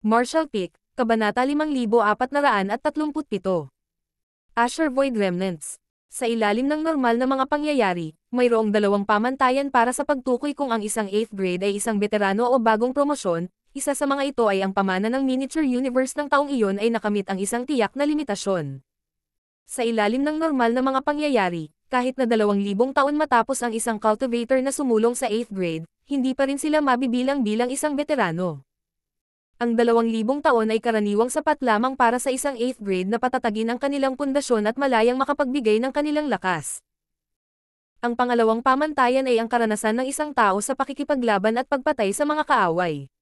Marshall Peak, Kabanata 5437. Asher Void Remnants. Sa ilalim ng normal na mga pangyayari, mayroong dalawang pamantayan para sa pagtukoy kung ang isang 8th grade ay isang veterano o bagong promosyon, isa sa mga ito ay ang pamana ng miniature universe ng taong iyon ay nakamit ang isang tiyak na limitasyon. Sa ilalim ng normal na mga pangyayari, kahit na dalawang libong taon matapos ang isang cultivator na sumulong sa 8th grade, hindi pa rin sila mabibilang bilang isang veterano. Ang dalawang libong taon ay karaniwang sapat lamang para sa isang 8th grade na patatagin ang kanilang pundasyon at malayang makapagbigay ng kanilang lakas. Ang pangalawang pamantayan ay ang karanasan ng isang tao sa pakikipaglaban at pagpatay sa mga kaaway.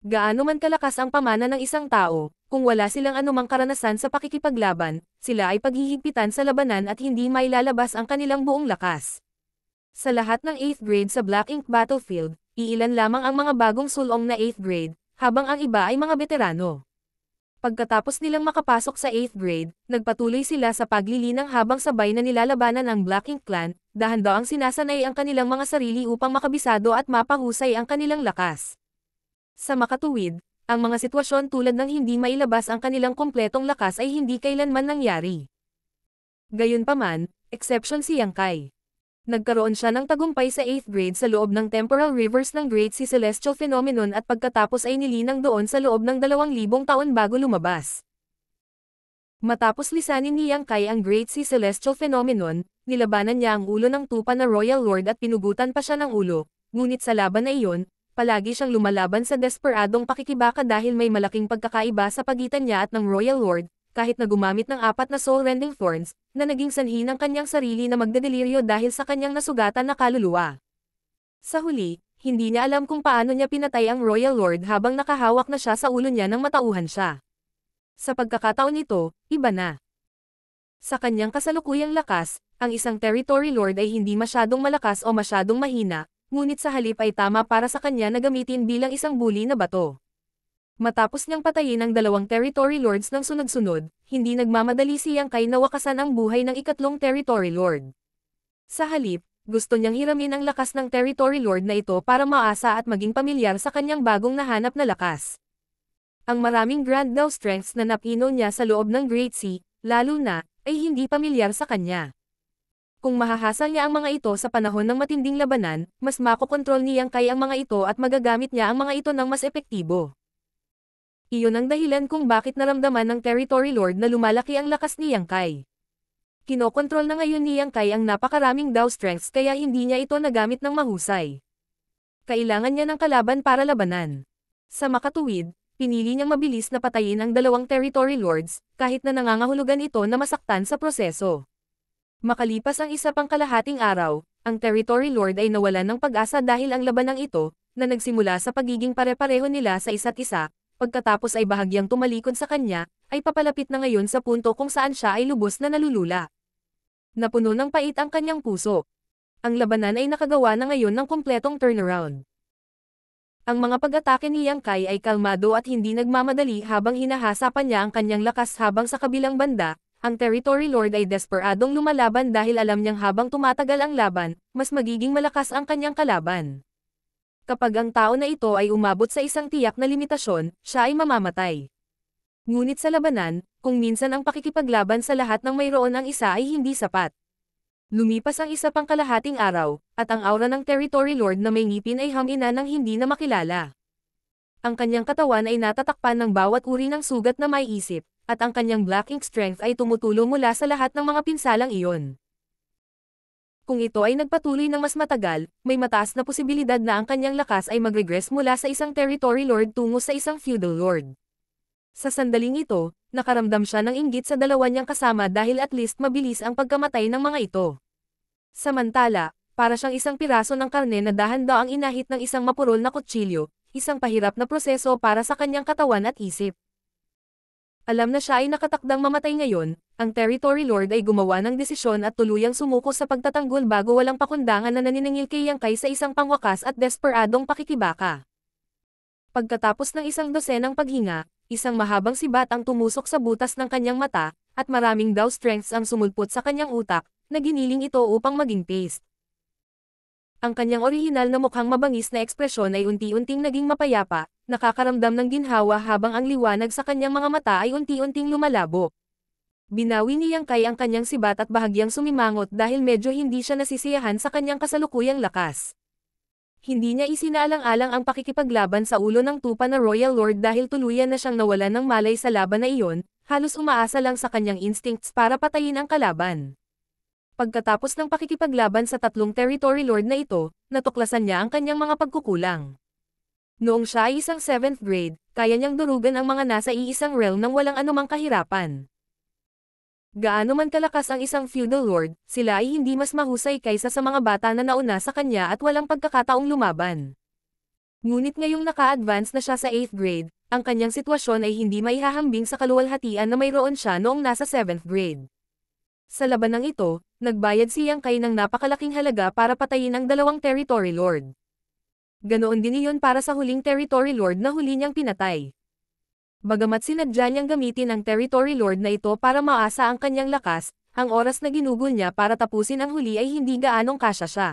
Gaano man kalakas ang pamana ng isang tao, kung wala silang anumang karanasan sa pakikipaglaban, sila ay paghihigpitan sa labanan at hindi mailalabas ang kanilang buong lakas. Sa lahat ng 8th grade sa Black Ink Battlefield, iilan lamang ang mga bagong sulong na 8th grade, habang ang iba ay mga veterano. Pagkatapos nilang makapasok sa 8th grade, nagpatuloy sila sa paglilinang habang sabay na nilalabanan ang Black Ink Clan, dahan daw ang sinasanay ang kanilang mga sarili upang makabisado at mapahusay ang kanilang lakas. Sa makatuwid, ang mga sitwasyon tulad ng hindi mailabas ang kanilang kompletong lakas ay hindi kailanman nangyari. Gayunpaman, exception si Yang Kai. Nagkaroon siya ng tagumpay sa 8th grade sa loob ng temporal rivers ng Great Sea Celestial Phenomenon at pagkatapos ay nilinang doon sa loob ng 2,000 taon bago lumabas. Matapos lisanin ni Yang Kai ang Great Sea Celestial Phenomenon, nilabanan niya ang ulo ng tupa na Royal Lord at pinugutan pa siya ng ulo, ngunit sa laban na iyon, palagi siyang lumalaban sa desperadong pakikibaka dahil may malaking pagkakaiba sa pagitan niya at ng Royal Lord, kahit na gumamit ng apat na soul-rending thorns, na naging sanhi ng kanyang sarili na magdedeliryo dahil sa kanyang nasugatan na kaluluwa. Sa huli, hindi niya alam kung paano niya pinatay ang Royal Lord habang nakahawak na siya sa ulo niya nang matauhan siya. Sa pagkakataon ito, iba na. Sa kanyang kasalukuyang lakas, ang isang Territory Lord ay hindi masyadong malakas o masyadong mahina, ngunit sa halip ay tama para sa kanya na gamitin bilang isang bully na bato. Matapos niyang patayin ang dalawang territory lords ng sunod-sunod, hindi nagmamadali siyang kay nawakasan ang buhay ng ikatlong territory lord. Sa halip, gusto niyang hiramin ang lakas ng territory lord na ito para maasa at maging pamilyar sa kanyang bagong nahanap na lakas. Ang maraming grand daw strengths na napino niya sa loob ng Great Sea, lalo na, ay hindi pamilyar sa kanya. Kung mahahasal niya ang mga ito sa panahon ng matinding labanan, mas makokontrol niyang kay ang mga ito at magagamit niya ang mga ito ng mas epektibo. Iyon ang dahilan kung bakit naramdaman ng Territory Lord na lumalaki ang lakas ni Yang Kai. Kinokontrol na ngayon ni Yang Kai ang napakaraming Dao strengths kaya hindi niya ito nagamit ng mahusay. Kailangan niya ng kalaban para labanan. Sa makatuwid, pinili niyang mabilis na patayin ang dalawang Territory Lords, kahit na nangangahulugan ito na masaktan sa proseso. Makalipas ang isa pang kalahating araw, ang Territory Lord ay nawalan ng pag-asa dahil ang labanang ito, na nagsimula sa pagiging pare-pareho nila sa isa't isa, pagkatapos ay bahagyang tumalikod sa kanya, ay papalapit na ngayon sa punto kung saan siya ay lubos na nalulula. Napuno ng pait ang kanyang puso. Ang labanan ay nakagawa na ngayon ng kompletong turnaround. Ang mga pag-atake ni Yang Kai ay kalmado at hindi nagmamadali habang hinahasa pa niya ang kanyang lakas habang sa kabilang banda, ang Territory Lord ay desperadong lumalaban dahil alam niyang habang tumatagal ang laban, mas magiging malakas ang kanyang kalaban kapag ang tao na ito ay umabot sa isang tiyak na limitasyon, siya ay mamamatay. Ngunit sa labanan, kung minsan ang pakikipaglaban sa lahat ng mayroon ang isa ay hindi sapat. Lumipas ang isa pang kalahating araw, at ang aura ng Territory Lord na may ngipin ay hamina ng hindi na makilala. Ang kanyang katawan ay natatakpan ng bawat uri ng sugat na may isip, at ang kanyang black ink strength ay tumutulong mula sa lahat ng mga pinsalang iyon. Kung ito ay nagpatuloy ng mas matagal, may mataas na posibilidad na ang kanyang lakas ay magregress mula sa isang territory lord tungo sa isang feudal lord. Sa sandaling ito, nakaramdam siya ng inggit sa dalawa niyang kasama dahil at least mabilis ang pagkamatay ng mga ito. Samantala, para siyang isang piraso ng karne na dahan-daang inahit ng isang mapurol na kutsilyo, isang pahirap na proseso para sa kanyang katawan at isip. Alam na siya ay nakatakdang mamatay ngayon, ang Territory Lord ay gumawa ng desisyon at tuluyang sumuko sa pagtatanggol bago walang pakundangan na naniningil kay Yang Kai sa isang pangwakas at desperadong pakikibaka. Pagkatapos ng isang dosenang paghinga, isang mahabang sibat ang tumusok sa butas ng kanyang mata, at maraming daw strengths ang sumulpot sa kanyang utak, na giniling ito upang maging paste. Ang kanyang orihinal na mukhang mabangis na ekspresyon ay unti-unting naging mapayapa, nakakaramdam ng ginhawa habang ang liwanag sa kanyang mga mata ay unti-unting lumalabo. Binawi ni Yang Kai ang kanyang sibat at bahagyang sumimangot dahil medyo hindi siya nasisiyahan sa kanyang kasalukuyang lakas. Hindi niya isinaalang-alang ang pakikipaglaban sa ulo ng tupa na Royal Lord dahil tuluyan na siyang nawalan ng malay sa laban na iyon, halos umaasa lang sa kanyang instincts para patayin ang kalaban. Pagkatapos ng pakikipaglaban sa tatlong territory lord na ito, natuklasan niya ang kanyang mga pagkukulang. Noong siya ay isang 7th grade, kaya niyang durugan ang mga nasa iisang realm ng walang anumang kahirapan. Gaano man kalakas ang isang feudal lord, sila ay hindi mas mahusay kaysa sa mga bata na nauna sa kanya at walang pagkakataong lumaban. Ngunit ngayong naka-advance na siya sa 8th grade, ang kanyang sitwasyon ay hindi maihahambing sa kaluwalhatian na mayroon siya noong nasa 7th grade. Sa labanang ito, nagbayad siyang kay ng napakalaking halaga para patayin ang dalawang territory lord. Ganoon din iyon para sa huling territory lord na huli niyang pinatay. Bagamat sinadya niyang gamitin ang territory lord na ito para maasa ang kanyang lakas, ang oras na ginugol niya para tapusin ang huli ay hindi gaanong kasya siya.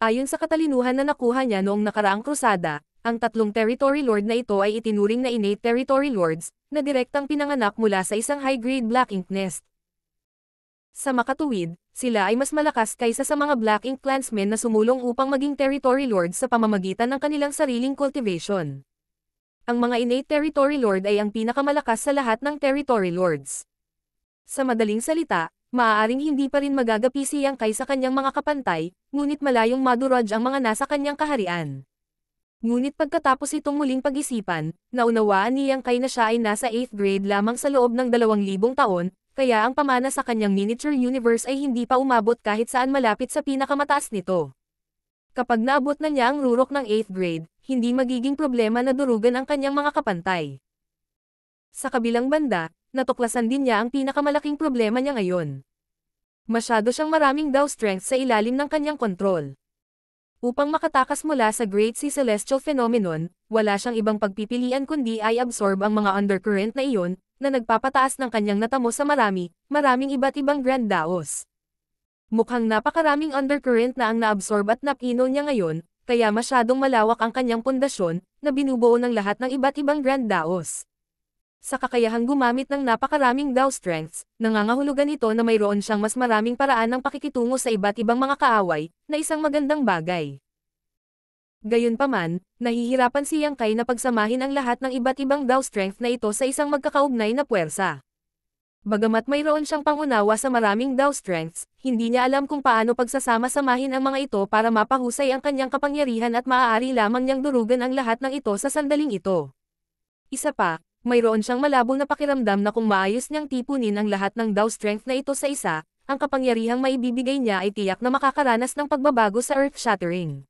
Ayon sa katalinuhan na nakuha niya noong nakaraang krusada, ang tatlong territory lord na ito ay itinuring na innate territory lords, na direktang pinanganak mula sa isang high-grade black ink nest. Sa makatuwid, sila ay mas malakas kaysa sa mga Black Ink clansmen na sumulong upang maging territory lords sa pamamagitan ng kanilang sariling cultivation. Ang mga innate territory lord ay ang pinakamalakas sa lahat ng territory lords. Sa madaling salita, maaaring hindi pa rin magagapi siyang kay sa kanyang mga kapantay, ngunit malayong maduraj ang mga nasa kanyang kaharian. Ngunit pagkatapos itong muling pag-isipan, naunawaan niyang kay na siya ay nasa 8th grade lamang sa loob ng 2,000 taon, kaya ang pamana sa kanyang miniature universe ay hindi pa umabot kahit saan malapit sa pinakamataas nito. Kapag naabot na niya ang rurok ng 8th grade, hindi magiging problema na durugan ang kanyang mga kapantay. Sa kabilang banda, natuklasan din niya ang pinakamalaking problema niya ngayon. Masyado siyang maraming daw strength sa ilalim ng kanyang kontrol. Upang makatakas mula sa Great Sea Celestial Phenomenon, wala siyang ibang pagpipilian kundi ay absorb ang mga undercurrent na iyon, na nagpapataas ng kanyang natamo sa marami, maraming iba't ibang grand daos. Mukhang napakaraming undercurrent na ang naabsorb at napino niya ngayon, kaya masyadong malawak ang kanyang pundasyon, na binubuo ng lahat ng iba't ibang grand daos. Sa kakayahang gumamit ng napakaraming Dao strengths, nangangahulugan ito na mayroon siyang mas maraming paraan ng pakikitungo sa iba't ibang mga kaaway, na isang magandang bagay. Gayunpaman, nahihirapan si Yang Kai na pagsamahin ang lahat ng iba't ibang Dao strength na ito sa isang magkakaugnay na puwersa. Bagamat mayroon siyang pangunawa sa maraming Dao strengths, hindi niya alam kung paano pagsasama-samahin ang mga ito para mapahusay ang kanyang kapangyarihan at maaari lamang niyang durugan ang lahat ng ito sa sandaling ito. Isa pa, mayroon siyang malabong na pakiramdam na kung maayos niyang tipunin ang lahat ng Dao strength na ito sa isa, ang kapangyarihang maibibigay niya ay tiyak na makakaranas ng pagbabago sa earth-shattering.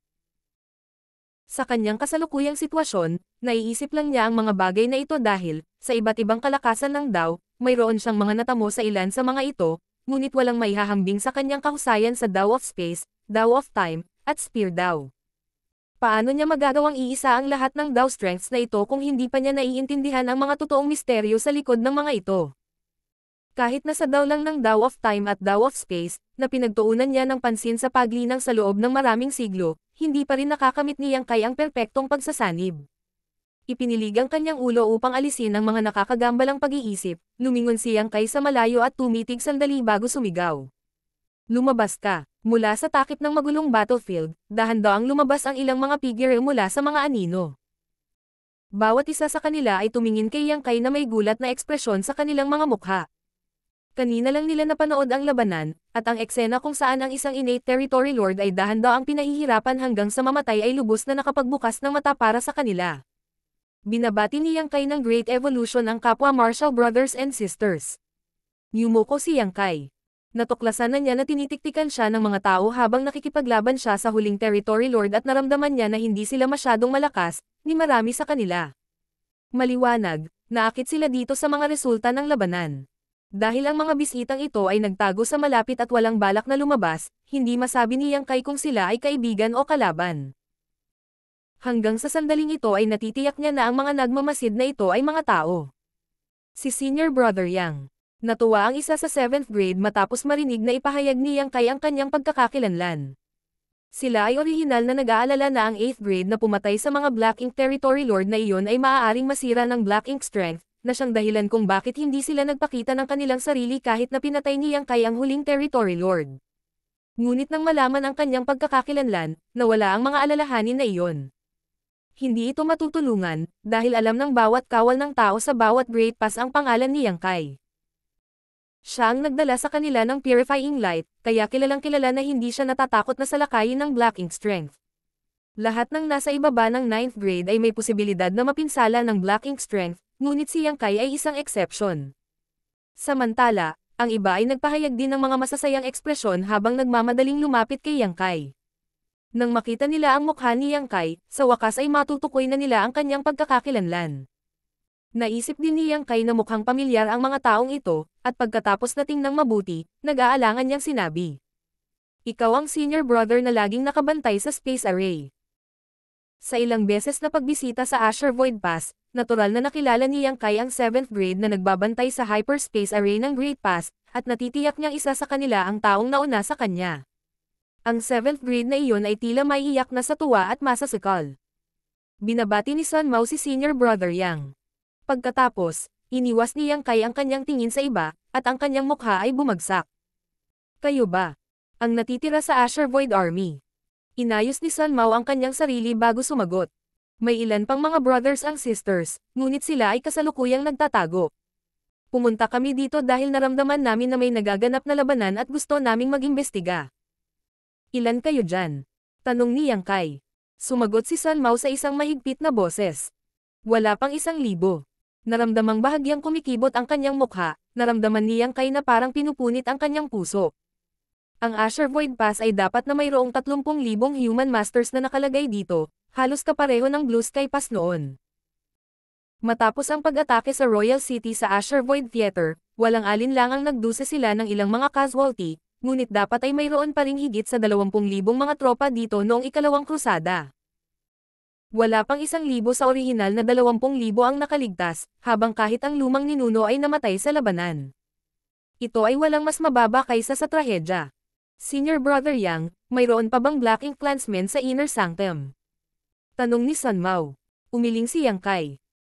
Sa kanyang kasalukuyang sitwasyon, naiisip lang niya ang mga bagay na ito dahil, sa iba't ibang kalakasan ng Dao, mayroon siyang mga natamo sa ilan sa mga ito, ngunit walang maihahambing sa kanyang kahusayan sa Dao of Space, Dao of Time, at Spear Dao. Paano niya magagawang iisa ang lahat ng Dao strengths na ito kung hindi pa niya naiintindihan ang mga totoong misteryo sa likod ng mga ito? Kahit nasa daw lang ng Dao of Time at Dao of Space, na pinagtuunan niya ng pansin sa paglinang sa loob ng maraming siglo, hindi pa rin nakakamit niyang kay ang perpektong pagsasanib. Ipinilig ang kanyang ulo upang alisin ang mga nakakagambalang pag-iisip, lumingon siyang kay sa malayo at tumitig sandali bago sumigaw. Lumabas ka. Mula sa takip ng magulong battlefield, dahan-daang lumabas ang ilang mga figure mula sa mga anino. Bawat isa sa kanila ay tumingin kay Yang Kai na may gulat na ekspresyon sa kanilang mga mukha. Kanina lang nila napanood ang labanan, at ang eksena kung saan ang isang innate territory lord ay dahan-daang pinahihirapan hanggang sa mamatay ay lubos na nakapagbukas ng mata para sa kanila. Binabati niyang kay ng Great Evolution ang kapwa Marshall Brothers and Sisters. Yumoko si Yang Kai. Natuklasan na niya na tinitiktikan siya ng mga tao habang nakikipaglaban siya sa huling territory lord at naramdaman niya na hindi sila masyadong malakas, ni marami sa kanila. Maliwanag, naakit sila dito sa mga resulta ng labanan. Dahil ang mga bisitang ito ay nagtago sa malapit at walang balak na lumabas, hindi masabi niyang kay kung sila ay kaibigan o kalaban. Hanggang sa sandaling ito ay natitiyak niya na ang mga nagmamasid na ito ay mga tao. Si senior brother Yang. Natuwa ang isa sa 7th grade matapos marinig na ipahayag niyang kay ang kanyang pagkakakilanlan. Sila ay orihinal na nag-aalala na ang 8th grade na pumatay sa mga Black Ink Territory Lord na iyon ay maaaring masira ng Black Ink Strength, na siyang dahilan kung bakit hindi sila nagpakita ng kanilang sarili kahit na pinatay niyang kay ang huling Territory Lord. Ngunit nang malaman ang kanyang pagkakakilanlan, nawala ang mga alalahanin na iyon. Hindi ito matutulungan, dahil alam ng bawat kawal ng tao sa bawat Great Pass ang pangalan ni Yang Kai. Siya ang nagdala sa kanila ng purifying light, kaya kilalang kilala na hindi siya natatakot na salakayin ng Black Ink Strength. Lahat ng nasa ibaba ng 9th grade ay may posibilidad na mapinsala ng Black Ink Strength, ngunit si Yang Kai ay isang exception. Samantala, ang iba ay nagpahayag din ng mga masasayang ekspresyon habang nagmamadaling lumapit kay Yang Kai. Nang makita nila ang mukha ni Yang Kai, sa wakas ay matutukoy na nila ang kanyang pagkakakilanlan. Naisip din ni Yang Kai na mukhang pamilyar ang mga taong ito, at pagkatapos na tingnang mabuti, nag-aalangan niyang sinabi. Ikaw ang senior brother na laging nakabantay sa space array. Sa ilang beses na pagbisita sa Asher Void Pass, natural na nakilala ni Yang Kai ang 7th grade na nagbabantay sa hyperspace array ng Great Pass, at natitiyak niyang isa sa kanila ang taong nauna sa kanya. Ang 7th grade na iyon ay tila may iyak na sa tuwa at masasikal. Binabati ni Sun Mao si senior brother Yang. Pagkatapos, iniwas ni Yang Kai ang kanyang tingin sa iba, at ang kanyang mukha ay bumagsak. Kayo ba? Ang natitira sa Asher Void Army. Inayos ni Sun Mao ang kanyang sarili bago sumagot. May ilan pang mga brothers ang sisters, ngunit sila ay kasalukuyang nagtatago. Pumunta kami dito dahil naramdaman namin na may nagaganap na labanan at gusto naming mag-imbestiga. Ilan kayo dyan? Tanong ni Yang Kai. Sumagot si Sun Mao sa isang mahigpit na boses. Wala pang isang libo. Naramdamang bahagyang kumikibot ang kanyang mukha, naramdaman ni Yang Kai na parang pinupunit ang kanyang puso. Ang Asher Void Pass ay dapat na mayroong 30,000 human masters na nakalagay dito, halos kapareho ng Blue Sky Pass noon. Matapos ang pag-atake sa Royal City sa Asher Void Theater, walang alinlangang nagdusa sila ng ilang mga casualty, ngunit dapat ay mayroon pa ring higit sa 20,000 mga tropa dito noong ikalawang krusada. Wala pang isang libo sa orihinal na 20,000 ang nakaligtas, habang kahit ang lumang ninuno ay namatay sa labanan. Ito ay walang mas mababa kaysa sa trahedya. Senior Brother Yang, mayroon pa bang Black Ink Clansmen sa Inner Sanctum? Tanong ni Sun Mao. Umiling si Yang Kai.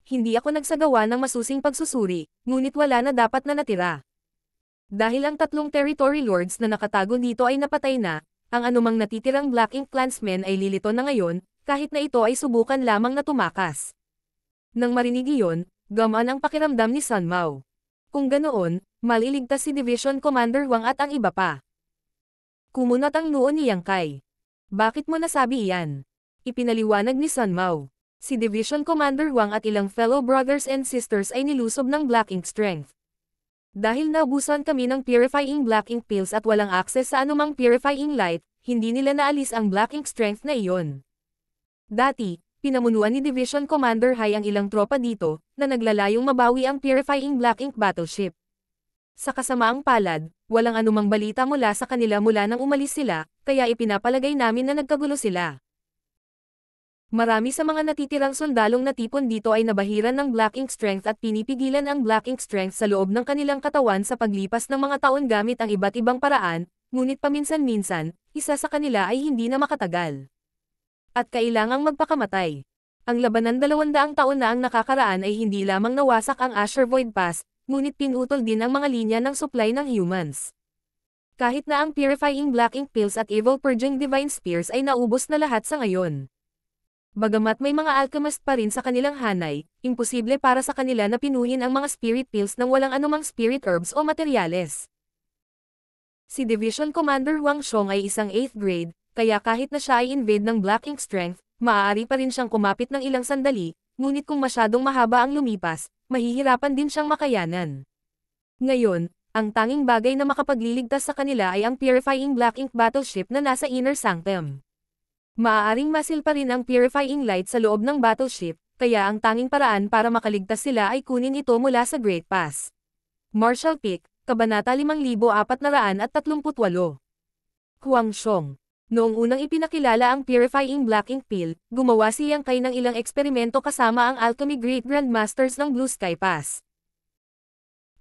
Hindi ako nagsagawa ng masusing pagsusuri, ngunit wala na dapat na natira. Dahil ang tatlong territory lords na nakatago dito ay napatay na, ang anumang natitirang Black Ink Clansmen ay lilito na ngayon, kahit na ito ay subukan lamang na tumakas. Nang marinig iyon, gamaan ang pakiramdam ni Sun Mao. Kung ganoon, maliligtas si Division Commander Wang at ang iba pa. Kumunat ang noo ni Yang Kai. Bakit mo nasabi iyan? Ipinaliwanag ni Sun Mao. Si Division Commander Wang at ilang fellow brothers and sisters ay nilusob ng Black Ink Strength. Dahil naubusan kami ng purifying Black Ink pills at walang access sa anumang purifying light, hindi nila naalis ang Black Ink Strength na iyon. Dati, pinamunuan ni Division Commander Hai ang ilang tropa dito, na naglalayong mabawi ang purifying Black Ink battleship. Sa kasamaang palad, walang anumang balita mula sa kanila mula nang umalis sila, kaya ipinapalagay namin na nagkagulo sila. Marami sa mga natitirang sundalong natipon dito ay nabahiran ng Black Ink Strength at pinipigilan ang Black Ink Strength sa loob ng kanilang katawan sa paglipas ng mga taon gamit ang iba't ibang paraan, ngunit paminsan-minsan, isa sa kanila ay hindi na makatagal. At kailangang magpakamatay. Ang labanan dalawandaang taon na ang nakakaraan ay hindi lamang nawasak ang Asher Void Pass, ngunit pinutol din ang mga linya ng supply ng humans. Kahit na ang purifying black ink pills at evil purging divine spears ay naubos na lahat sa ngayon. Bagamat may mga alchemist pa rin sa kanilang hanay, imposible para sa kanila na pinuhin ang mga spirit pills ng walang anumang spirit herbs o materyales. Si Division Commander Wang Xiong ay isang 8th grade, kaya kahit na siya ay invade ng Black Ink Strength, maaari pa rin siyang kumapit ng ilang sandali, ngunit kung masyadong mahaba ang lumipas, mahihirapan din siyang makayanan. Ngayon, ang tanging bagay na makapagliligtas sa kanila ay ang Purifying Black Ink Battleship na nasa Inner Sanctum. Maaaring masil pa rin ang Purifying Light sa loob ng battleship, kaya ang tanging paraan para makaligtas sila ay kunin ito mula sa Great Pass. Marshall Peak, Kabanata 5438 Huang Xiong Noong unang ipinakilala ang Purifying Black Ink Pill, gumawa siyang kay ng ilang eksperimento kasama ang Alchemy Great Grandmasters ng Blue Sky Pass.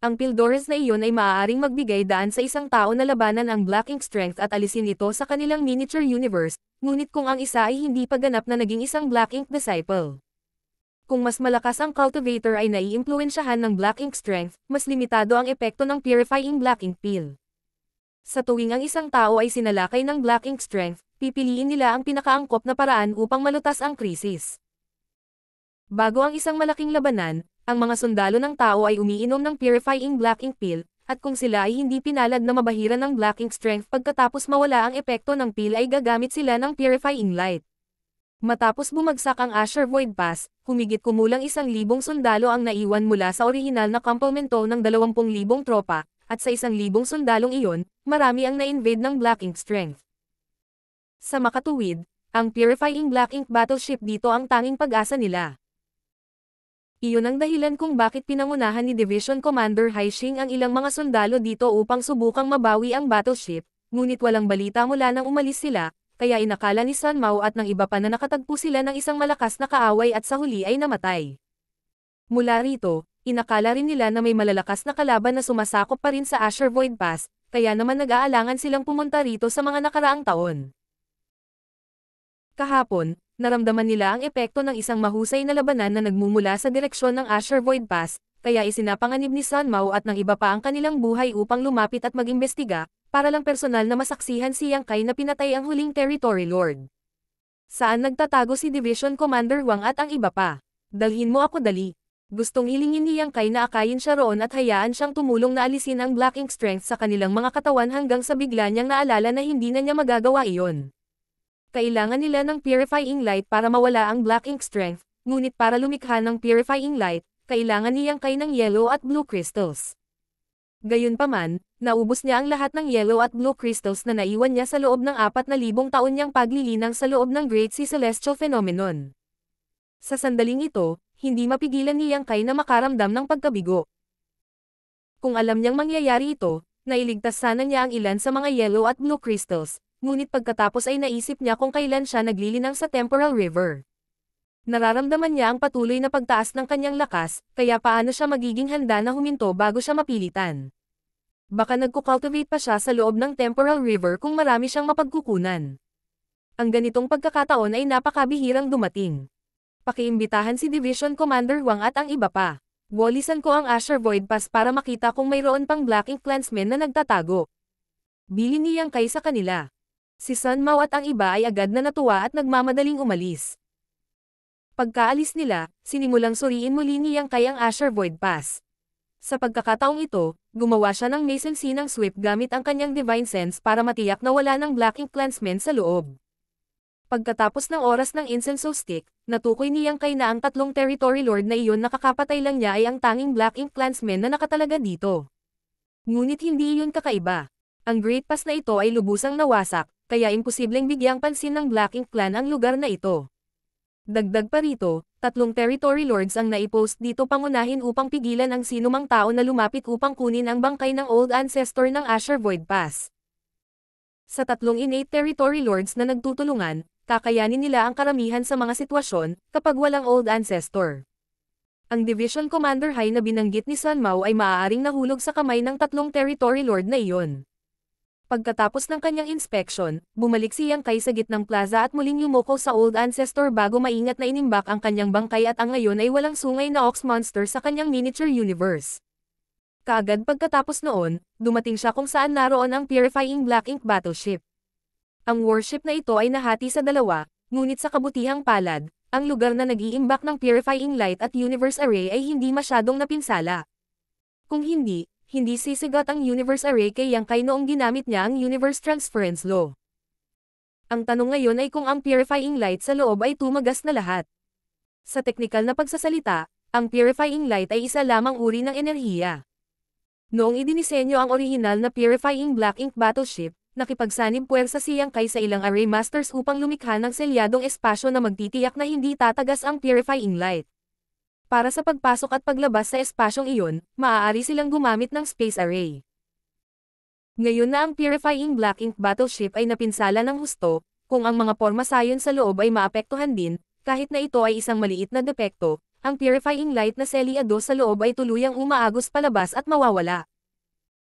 Ang Pildores na iyon ay maaaring magbigay daan sa isang tao na labanan ang Black Ink Strength at alisin ito sa kanilang miniature universe, ngunit kung ang isa ay hindi pa ganap na naging isang Black Ink Disciple. Kung mas malakas ang cultivator ay naiimpluensyahan ng Black Ink Strength, mas limitado ang epekto ng Purifying Black Ink Peel. Sa tuwing ang isang tao ay sinalakay ng Black Ink Strength, pipiliin nila ang pinakaangkop na paraan upang malutas ang krisis. Bago ang isang malaking labanan, ang mga sundalo ng tao ay umiinom ng purifying black ink pill, at kung sila ay hindi pinalad na mabahiran ng black ink strength pagkatapos mawala ang epekto ng pill ay gagamit sila ng purifying light. Matapos bumagsak ang Asher Void Pass, humigit kumulang isang libong sundalo ang naiwan mula sa orihinal na kampamento ng dalawampung libong tropa, at sa isang libong sundalong iyon, marami ang na-invade ng Black Ink Strength. Sa makatuwid, ang Purifying Black Ink Battleship dito ang tanging pag-asa nila. Iyon ang dahilan kung bakit pinangunahan ni Division Commander Haishing ang ilang mga sundalo dito upang subukang mabawi ang battleship, ngunit walang balita mula nang umalis sila, kaya inakala ni Sun Mao at ng iba pa na nakatagpo sila ng isang malakas na kaaway at sa huli ay namatay. Mula rito, inakala rin nila na may malalakas na kalaban na sumasakop pa rin sa Asher Void Pass, kaya naman nag-aalangan silang pumunta rito sa mga nakaraang taon. Kahapon, naramdaman nila ang epekto ng isang mahusay na labanan na nagmumula sa direksyon ng Asher Void Pass, kaya isinapanganib ni Sun Mao at ng iba pa ang kanilang buhay upang lumapit at mag-imbestiga, para lang personal na masaksihan si Yang Kai na pinatay ang huling Territory Lord. Saan nagtatago si Division Commander Wang at ang iba pa? Dalhin mo ako dali. Gustong hilingin ni Yang Kai na akayin siya roon at hayaan siyang tumulong na alisin ang Black Ink Strength sa kanilang mga katawan hanggang sa bigla niyang naalala na hindi na niya magagawa iyon. Kailangan nila ng purifying light para mawala ang black ink strength, ngunit para lumikha ng purifying light, kailangan niyang kay ng yellow at blue crystals. Gayunpaman, naubos niya ang lahat ng yellow at blue crystals na naiwan niya sa loob ng 4,000 taon niyang paglilinang sa loob ng Great Sea Celestial Phenomenon. Sa sandaling ito, hindi mapigilan ni Yang Kai na makaramdam ng pagkabigo. Kung alam niyang mangyayari ito, nailigtas sana niya ang ilan sa mga yellow at blue crystals, ngunit pagkatapos ay naisip niya kung kailan siya naglilinang sa Temporal River. Nararamdaman niya ang patuloy na pagtaas ng kanyang lakas, kaya paano siya magiging handa na huminto bago siya mapilitan. Baka nagkukultivate pa siya sa loob ng Temporal River kung marami siyang mapagkukunan. Ang ganitong pagkakataon ay napakabihirang dumating. Pakiimbitahan si Division Commander Wang at ang iba pa. Walisan ko ang Asher Void Pass para makita kung mayroon pang Black Ink Clansmen na nagtatago. Bili niyang kay sa kanila. Si Sun Mao at ang iba ay agad na natuwa at nagmamadaling umalis. Pagkaalis nila, sinimulang suriin muli niyang kay ang Asher Void Pass. Sa pagkakataong ito, gumawa siya ng Mason C ng sweep gamit ang kanyang Divine Sense para matiyak na wala ng Black Ink Clansmen sa loob. Pagkatapos ng oras ng Incenso Stick, natukoy niyang kay na ang tatlong Territory Lord na iyon nakakapatay lang niya ay ang tanging Black Ink Clansmen na nakatalaga dito. Ngunit hindi iyon kakaiba. Ang Great Pass na ito ay lubusang nawasak, kaya imposibleng bigyang pansin ng Black Ink Clan ang lugar na ito. Dagdag pa rito, tatlong territory lords ang naipost dito pangunahin upang pigilan ang sinumang tao na lumapit upang kunin ang bangkay ng old ancestor ng Asher Void Pass. Sa tatlong innate territory lords na nagtutulungan, kakayanin nila ang karamihan sa mga sitwasyon kapag walang old ancestor. Ang Division Commander High na binanggit ni Sun Mao ay maaaring nahulog sa kamay ng tatlong territory lord na iyon. Pagkatapos ng kanyang inspection, bumalik si Yang Kai sa gitnang plaza at muling yumuko sa Old Ancestor bago maingat na inimbak ang kanyang bangkay at ang ngayon ay walang sungay na Ox Monster sa kanyang miniature universe. Kaagad pagkatapos noon, dumating siya kung saan naroon ang Purifying Black Ink Battleship. Ang warship na ito ay nahati sa dalawa, ngunit sa kabutihang palad, ang lugar na nag-iimbak ng Purifying Light at Universe Array ay hindi masyadong napinsala. Kung hindi, hindi sisigat ang universe array kay Yang Kai noong ginamit niya ang universe transference law. Ang tanong ngayon ay kung ang purifying light sa loob ay tumagas na lahat. Sa teknikal na pagsasalita, ang purifying light ay isa lamang uri ng enerhiya. Noong idinisenyo ang orihinal na purifying black ink battleship, nakipagsanib puwersa si Yang Kai sa ilang array masters upang lumikha ng selyadong espasyo na magtitiyak na hindi tatagas ang purifying light. Para sa pagpasok at paglabas sa espasyong iyon, maaari silang gumamit ng space array. Ngayon na ang Purifying Black Ink Battleship ay napinsala ng husto, kung ang mga porma sayon sa loob ay maapektuhan din, kahit na ito ay isang maliit na depekto, ang purifying light na selyado sa loob ay tuluyang umaagos palabas at mawawala.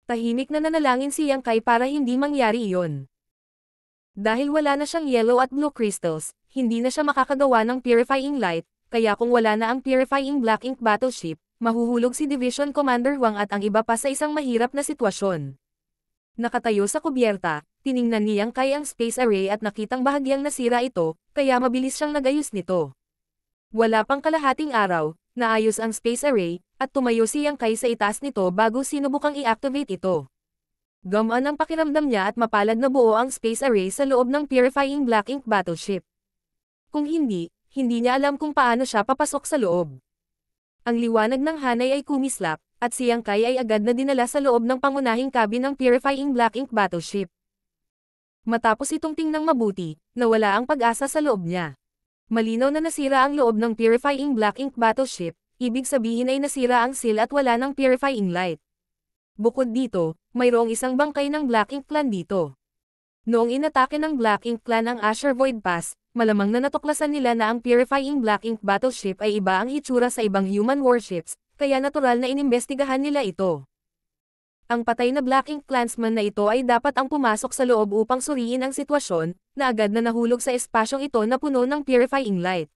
Tahimik na nanalangin si Yang Kai para hindi mangyari iyon. Dahil wala na siyang yellow at blue crystals, hindi na siya makakagawa ng purifying light, kaya kung wala na ang purifying black ink battleship, mahuhulog si Division Commander Wang at ang iba pa sa isang mahirap na sitwasyon. Nakatayo sa kubyerta, tiningnan niyang kay ang space array at nakitang bahagyang nasira ito, kaya mabilis siyang nagayos nito. Wala pang kalahating araw, naayos ang space array, at tumayo siyang kay sa itaas nito bago sinubukang i-activate ito. Gamaan ang pakiramdam niya at mapalad na buo ang space array sa loob ng purifying black ink battleship. Kung hindi, hindi niya alam kung paano siya papasok sa loob. Ang liwanag ng hanay ay kumislap, at si Yang Kai ay agad na dinala sa loob ng pangunahing cabin ng Purifying Black Ink battleship. Matapos itong tingnang mabuti, nawala ang pag-asa sa loob niya. Malinaw na nasira ang loob ng Purifying Black Ink battleship, ibig sabihin ay nasira ang seal at wala ng Purifying Light. Bukod dito, mayroong isang bangkay ng Black Ink Clan dito. Noong inatake ng Black Ink Clan ang Asher Void Pass, malamang na natuklasan nila na ang Purifying Black Ink battleship ay iba ang hitsura sa ibang human warships, kaya natural na inimbestigahan nila ito. Ang patay na Black Ink Clansman na ito ay dapat ang pumasok sa loob upang suriin ang sitwasyon, na agad na nahulog sa espasyong ito na puno ng purifying light.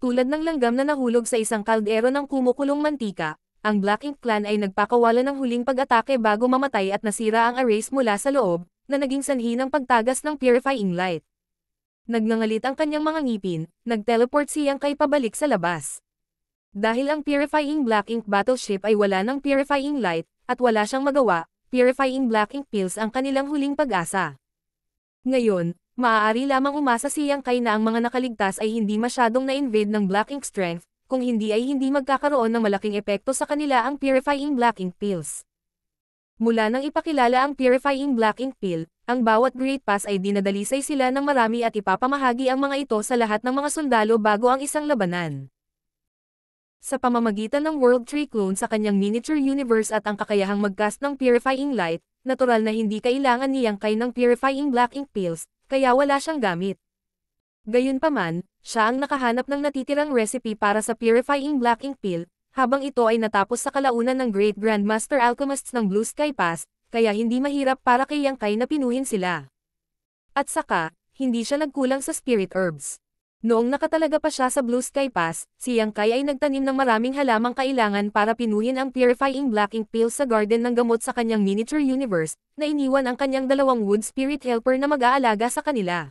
Tulad ng langgam na nahulog sa isang kaldero ng kumukulong mantika, ang Black Ink Clan ay nagpakawala ng huling pag-atake bago mamatay at nasira ang arrays mula sa loob, na naging sanhi ng pagtagas ng purifying light. Nagngangalit ang kanyang mga ngipin, nag-teleport siyang kay pabalik sa labas. Dahil ang Purifying Black Ink Battleship ay wala ng Purifying Light, at wala siyang magawa, Purifying Black Ink Pills ang kanilang huling pag-asa. Ngayon, maaari lamang umasa siyang kay na ang mga nakaligtas ay hindi masyadong na-invade ng Black Ink Strength, kung hindi ay hindi magkakaroon ng malaking epekto sa kanila ang Purifying Black Ink Pills. Mula nang ipakilala ang Purifying Black Ink Pill, ang bawat Great Pass ay dinadalisay sila ng marami at ipapamahagi ang mga ito sa lahat ng mga sundalo bago ang isang labanan. Sa pamamagitan ng World Tree Clone sa kanyang miniature universe at ang kakayahang magcast ng purifying light, natural na hindi kailangan niyang kay ng purifying black ink pills, kaya wala siyang gamit. Gayunpaman, siya ang nakahanap ng natitirang recipe para sa purifying black ink pill, habang ito ay natapos sa kalaunan ng Great Grandmaster Alchemists ng Blue Sky Pass, kaya hindi mahirap para kay Yang Kai na pinuhin sila. At saka, hindi siya nagkulang sa spirit herbs. Noong nakatalaga pa siya sa Blue Sky Pass, si Yang Kai ay nagtanim ng maraming halamang kailangan para pinuhin ang purifying black ink pills sa garden ng gamot sa kanyang miniature universe, na iniwan ang kanyang dalawang wood spirit helper na mag-aalaga sa kanila.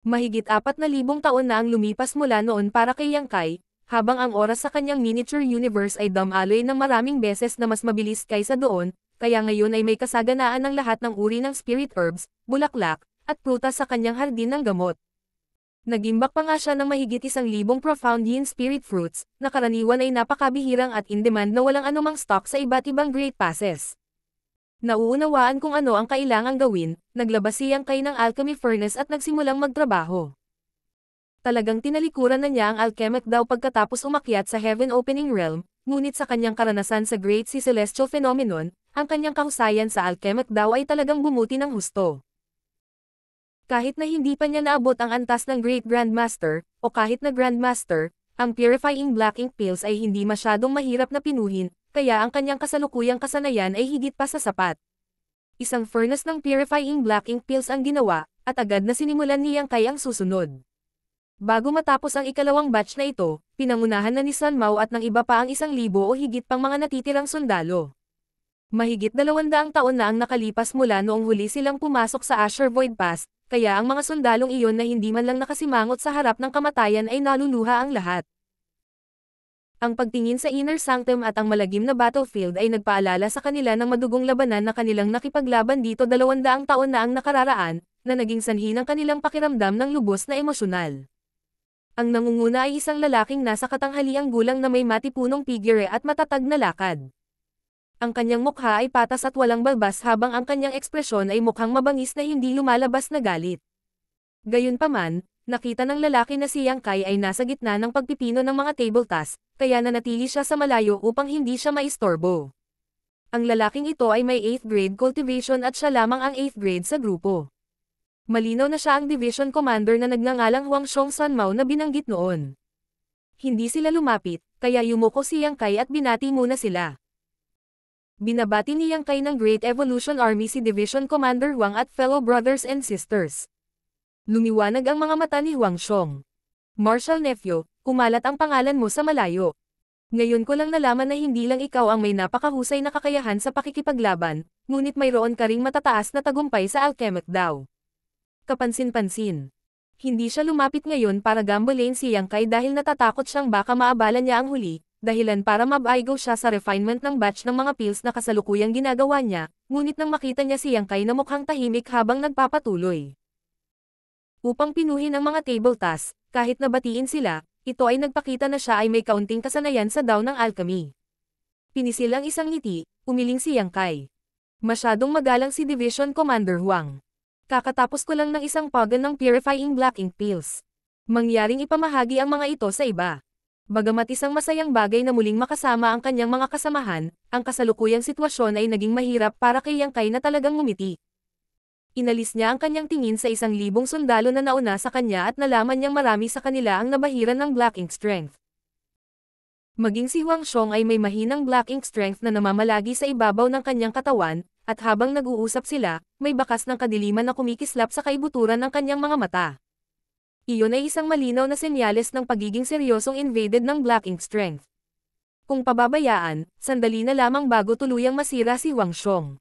Mahigit apat na libong taon na ang lumipas mula noon para kay Yang Kai, habang ang oras sa kanyang miniature universe ay damaloy ng maraming beses na mas mabilis kaysa doon, kaya ngayon ay may kasaganaan ng lahat ng uri ng spirit herbs, bulaklak, at prutas sa kanyang hardin ng gamot. Nagimbak pa nga siya ng mahigit isang libong profound yin spirit fruits, na karaniwan ay napakabihirang at in-demand na walang anumang stock sa iba't ibang great passes. Nauunawaan kung ano ang kailangang gawin, naglabas siyang kay ng alchemy furnace at nagsimulang magtrabaho. Talagang tinalikuran na niya ang alchemic daw pagkatapos umakyat sa Heaven Opening Realm, ngunit sa kanyang karanasan sa Great Sea Celestial Phenomenon, ang kanyang kahusayan sa alchemic daw ay talagang bumuti ng husto. Kahit na hindi pa niya naabot ang antas ng Great Grandmaster, o kahit na Grandmaster, ang Purifying Black Ink Pills ay hindi masyadong mahirap na pinuhin, kaya ang kanyang kasalukuyang kasanayan ay higit pa sa sapat. Isang furnace ng Purifying Black Ink Pills ang ginawa, at agad na sinimulan niyang kayang susunod. Bago matapos ang ikalawang batch na ito, pinangunahan na ni San Mao at ng iba pa ang isang libo o higit pang mga natitirang sundalo. Mahigit dalawandaang taon na ang nakalipas mula noong huli silang pumasok sa Asher Void Pass, kaya ang mga sundalong iyon na hindi man lang nakasimangot sa harap ng kamatayan ay naluluha ang lahat. Ang pagtingin sa inner sanctum at ang malagim na battlefield ay nagpaalala sa kanila ng madugong labanan na kanilang nakipaglaban dito dalawandaang taon na ang nakararaan, na naging sanhi ng kanilang pakiramdam ng lubos na emosyonal. Ang nangunguna ay isang lalaking nasa katanghaliang gulang na may matipunong figure at matatag na lakad. Ang kanyang mukha ay patas at walang balbas habang ang kanyang ekspresyon ay mukhang mabangis na hindi lumalabas na galit. Gayunpaman, nakita ng lalaki na si Yang Kai ay nasa gitna ng pagpipino ng mga table tasks, kaya nanatili siya sa malayo upang hindi siya maistorbo. Ang lalaking ito ay may 8th grade cultivation at siya lamang ang 8th grade sa grupo. Malinaw na siya ang division commander na nagngangalang Huang Shong San Mao na binanggit noon. Hindi sila lumapit, kaya yumuko si Yang Kai at binati muna sila. Binabati ni Yang Kai ng Great Evolution Army si Division Commander Huang at fellow brothers and sisters. Lumiwanag ang mga mata ni Huang Xiong. Marshal Nephew, kumalat ang pangalan mo sa malayo. Ngayon ko lang nalaman na hindi lang ikaw ang may napakahusay na kakayahan sa pakikipaglaban, ngunit mayroon ka ring matataas na tagumpay sa alchemic daw. Kapansin-pansin. Hindi siya lumapit ngayon para gambolain si Yang Kai dahil natatakot siyang baka maabala niya ang huli, dahilan para mabaigo siya sa refinement ng batch ng mga pills na kasalukuyang ginagawa niya, ngunit nang makita niya si Yang Kai na mukhang tahimik habang nagpapatuloy. Upang pinuhin ang mga table tasks, kahit nabatiin sila, ito ay nagpakita na siya ay may kaunting kasanayan sa daw ng alchemy. Pinisil ang isang ngiti, umiling si Yang Kai. Masyadong magalang si Division Commander Huang. Kakatapos ko lang ng isang pagan ng purifying black ink pills. Mangyaring ipamahagi ang mga ito sa iba. Bagamat isang masayang bagay na muling makasama ang kanyang mga kasamahan, ang kasalukuyang sitwasyon ay naging mahirap para kay Yang Kai na talagang ngumiti. Inalis niya ang kanyang tingin sa isang libong sundalo na nauna sa kanya at nalaman niyang marami sa kanila ang nabahiran ng Black Ink Strength. Maging si Huang Xiong ay may mahinang Black Ink Strength na namamalagi sa ibabaw ng kanyang katawan, at habang nag-uusap sila, may bakas ng kadiliman na kumikislap sa kaibuturan ng kanyang mga mata. Iyon ay isang malinaw na senyales ng pagiging seryosong invaded ng Black Ink Strength. Kung pababayaan, sandali na lamang bago tuluyang masira si Huang Xiong.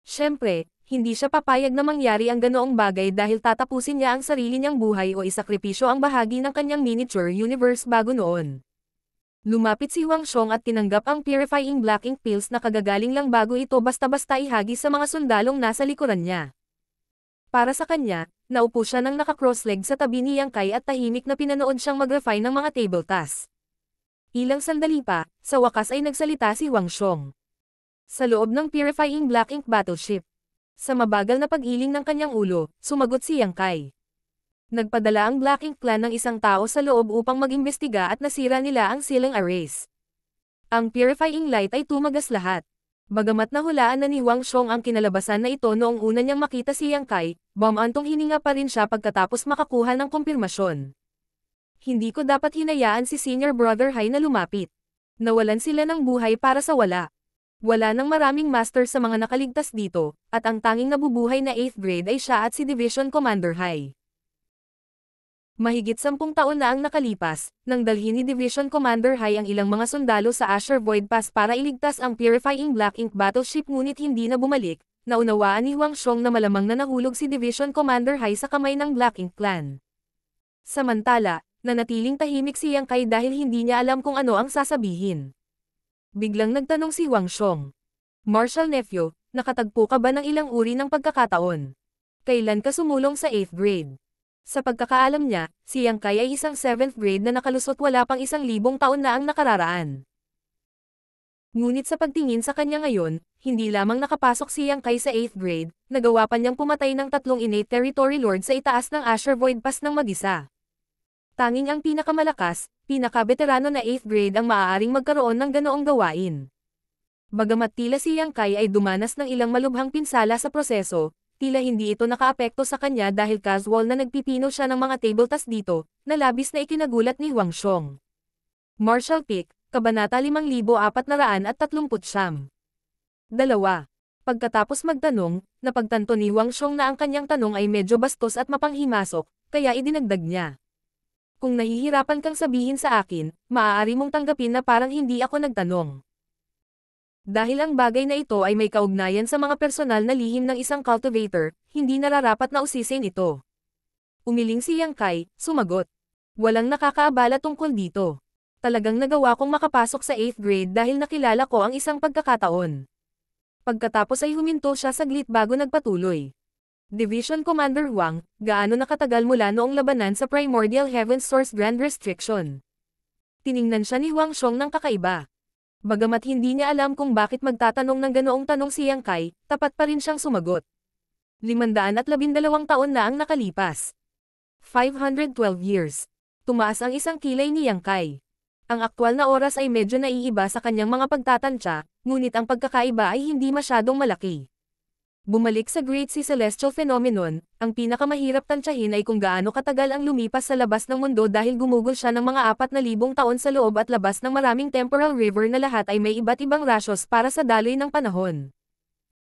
Siyempre, hindi siya papayag na mangyari ang ganoong bagay dahil tatapusin niya ang sarili niyang buhay o isakripisyo ang bahagi ng kanyang miniature universe bago noon. Lumapit si Huang Xiong at tinanggap ang purifying black ink pills na kagagaling lang bago ito basta-basta ihagis sa mga sundalong nasa likuran niya. Para sa kanya, naupo siya ng naka-cross-leg sa tabi ni Yang Kai at tahimik na pinanood siyang mag-refine ng mga table tasks. Ilang sandali pa, sa wakas ay nagsalita si Huang Xiong. Sa loob ng purifying black ink battleship, sa mabagal na pag-iling ng kanyang ulo, sumagot si Yang Kai. Nagpadala ang Black Ink Clan ng isang tao sa loob upang mag-imbestiga at nasira nila ang ceiling arrays. Ang purifying light ay tumagas lahat. Bagamat nahulaan na ni Huang Xiong ang kinalabasan na ito noong una niyang makita si Yang Kai, bumantong hininga pa rin siya pagkatapos makakuha ng kumpirmasyon. Hindi ko dapat hinayaan si Senior Brother Hai na lumapit. Nawalan sila ng buhay para sa wala. Wala nang maraming master sa mga nakaligtas dito, at ang tanging nabubuhay na 8th grade ay siya at si Division Commander High. Mahigit sampung taon na ang nakalipas, nang dalhin ni Division Commander High ang ilang mga sundalo sa Asher Void Pass para iligtas ang Purifying Black Ink battleship ngunit hindi na bumalik, naunawaan ni Huang Xiong na malamang na nahulog si Division Commander High sa kamay ng Black Ink Clan. Samantala, nanatiling tahimik si Yang Kai dahil hindi niya alam kung ano ang sasabihin. Biglang nagtanong si Wang Xiong. Marshal Nephew, nakatagpo ka ba ng ilang uri ng pagkakataon? Kailan ka sumulong sa 8th grade? Sa pagkakaalam niya, si Yang Kai ay isang 7th grade na nakalusot wala pang isang libong taon na ang nakararaan. Ngunit sa pagtingin sa kanya ngayon, hindi lamang nakapasok si Yang Kai sa 8th grade, nagawa pa niyang pumatay ng tatlong innate territory lord sa itaas ng Asher Void Pass ng mag-isa. Tanging ang pinakamalakas, pinaka-veterano na 8th grade ang maaaring magkaroon ng ganoong gawain. Bagamat tila si Yang Kai ay dumanas ng ilang malubhang pinsala sa proseso, tila hindi ito nakaapekto sa kanya dahil casual na nagpipino siya ng mga table tas dito, na labis na ikinagulat ni Huang Xiong. Marshall Pick, Kabanata 5439 Dalawa. Pagkatapos magtanong, napagtanto ni Huang Xiong na ang kanyang tanong ay medyo bastos at mapanghimasok, kaya idinagdag niya. Kung nahihirapan kang sabihin sa akin, maaari mong tanggapin na parang hindi ako nagtanong. Dahil ang bagay na ito ay may kaugnayan sa mga personal na lihim ng isang cultivator, hindi nararapat na usisin ito. Umiling si Yang Kai, sumagot. Walang nakakaabala tungkol dito. Talagang nagawa kong makapasok sa 8th grade dahil nakilala ko ang isang pagkakataon. Pagkatapos ay huminto siya saglit bago nagpatuloy. Division Commander Huang, gaano nakatagal mula noong labanan sa Primordial Heaven Source Grand Restriction? Tiningnan siya ni Huang Xiong ng kakaiba. Bagamat hindi niya alam kung bakit magtatanong ng ganoong tanong si Yang Kai, tapat pa rin siyang sumagot. 512 taon na ang nakalipas. 512 years. Tumaas ang isang kilay ni Yang Kai. Ang aktwal na oras ay medyo naiiba sa kanyang mga pagtatansya, ngunit ang pagkakaiba ay hindi masyadong malaki. Bumalik sa Great Sea Celestial Phenomenon, ang pinakamahirap tansyahin ay kung gaano katagal ang lumipas sa labas ng mundo dahil gumugol siya ng mga apat na libong taon sa loob at labas ng maraming temporal river na lahat ay may iba't ibang rasyos para sa daloy ng panahon.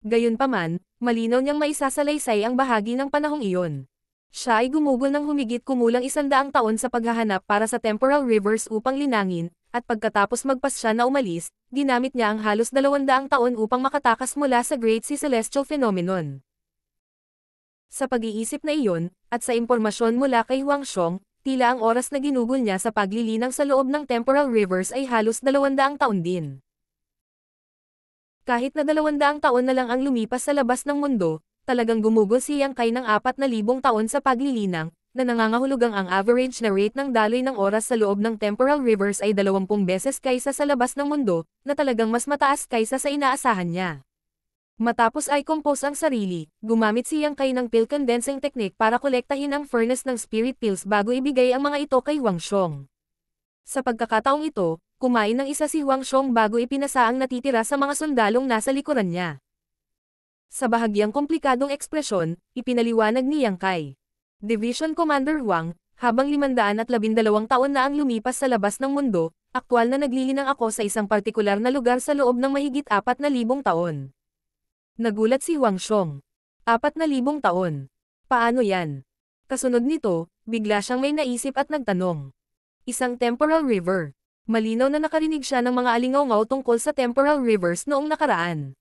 Gayunpaman, malinaw niyang maisasalaysay ang bahagi ng panahong iyon. Siya ay gumugol ng humigit kumulang isandaang taon sa paghahanap para sa temporal rivers upang linangin, at pagkatapos magpas siya na umalis, ginamit niya ang halos dalawandaang taon upang makatakas mula sa Great Sea Celestial Phenomenon. Sa pag-iisip na iyon, at sa impormasyon mula kay Huang Xiong, tila ang oras na ginugol niya sa paglilinang sa loob ng temporal rivers ay halos dalawandaang taon din. Kahit na dalawandaang taon na lang ang lumipas sa labas ng mundo, talagang gumugol si Yang Kai ng apat na libong taon sa paglilinang, na nangangahulugang ang average na rate ng daloy ng oras sa loob ng temporal rivers ay 20 beses kaysa sa labas ng mundo, na talagang mas mataas kaysa sa inaasahan niya. Matapos ay compose ang sarili, gumamit si Yang Kai ng pill condensing technique para kolektahin ang furnace ng spirit pills bago ibigay ang mga ito kay Wang Xiong. Sa pagkakataong ito, kumain ng isa si Wang Xiong bago ipinasa ang natitira sa mga sundalong nasa likuran niya. Sa bahagyang komplikadong ekspresyon, ipinaliwanag ni Yang Kai. Division Commander Huang, habang 512 taon na ang lumipas sa labas ng mundo, aktwal na naglilinang ako sa isang partikular na lugar sa loob ng mahigit 4,000 taon. Nagulat si Huang Xiong. 4,000 taon. Paano yan? Kasunod nito, bigla siyang may naisip at nagtanong. Isang temporal river. Malinaw na nakarinig siya ng mga alingaw tungkol sa temporal rivers noong nakaraan.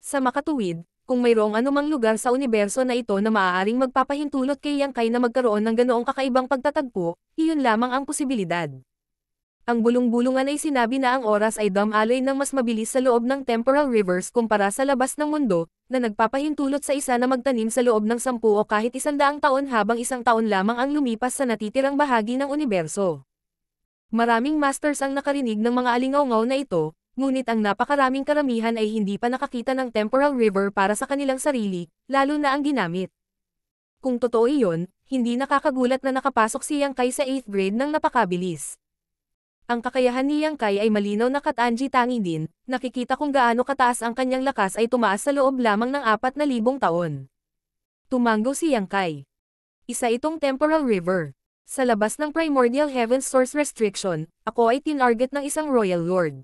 Sa makatuwid, kung mayroong anumang lugar sa universo na ito na maaaring magpapahintulot kay Yang Kai na magkaroon ng ganoong kakaibang pagtatagpo, iyon lamang ang posibilidad. Ang bulong-bulungan ay sinabi na ang oras ay dumaloy ng mas mabilis sa loob ng temporal rivers kumpara sa labas ng mundo, na nagpapahintulot sa isa na magtanim sa loob ng sampu o kahit isandaang taon habang isang taon lamang ang lumipas sa natitirang bahagi ng universo. Maraming masters ang nakarinig ng mga alingaw na ito, ngunit ang napakaraming karamihan ay hindi pa nakakita ng temporal river para sa kanilang sarili, lalo na ang ginamit. Kung totoo iyon, hindi nakakagulat na nakapasok si Yang Kai sa 8th grade ng napakabilis. Ang kakayahan ni Yang Kai ay malinaw na katanji tangi din, nakikita kung gaano kataas ang kanyang lakas ay tumaas sa loob lamang ng 4,000 taon. Tumango si Yang Kai. Isa itong temporal river. Sa labas ng primordial heaven source restriction, ako ay tinarget ng isang royal lord.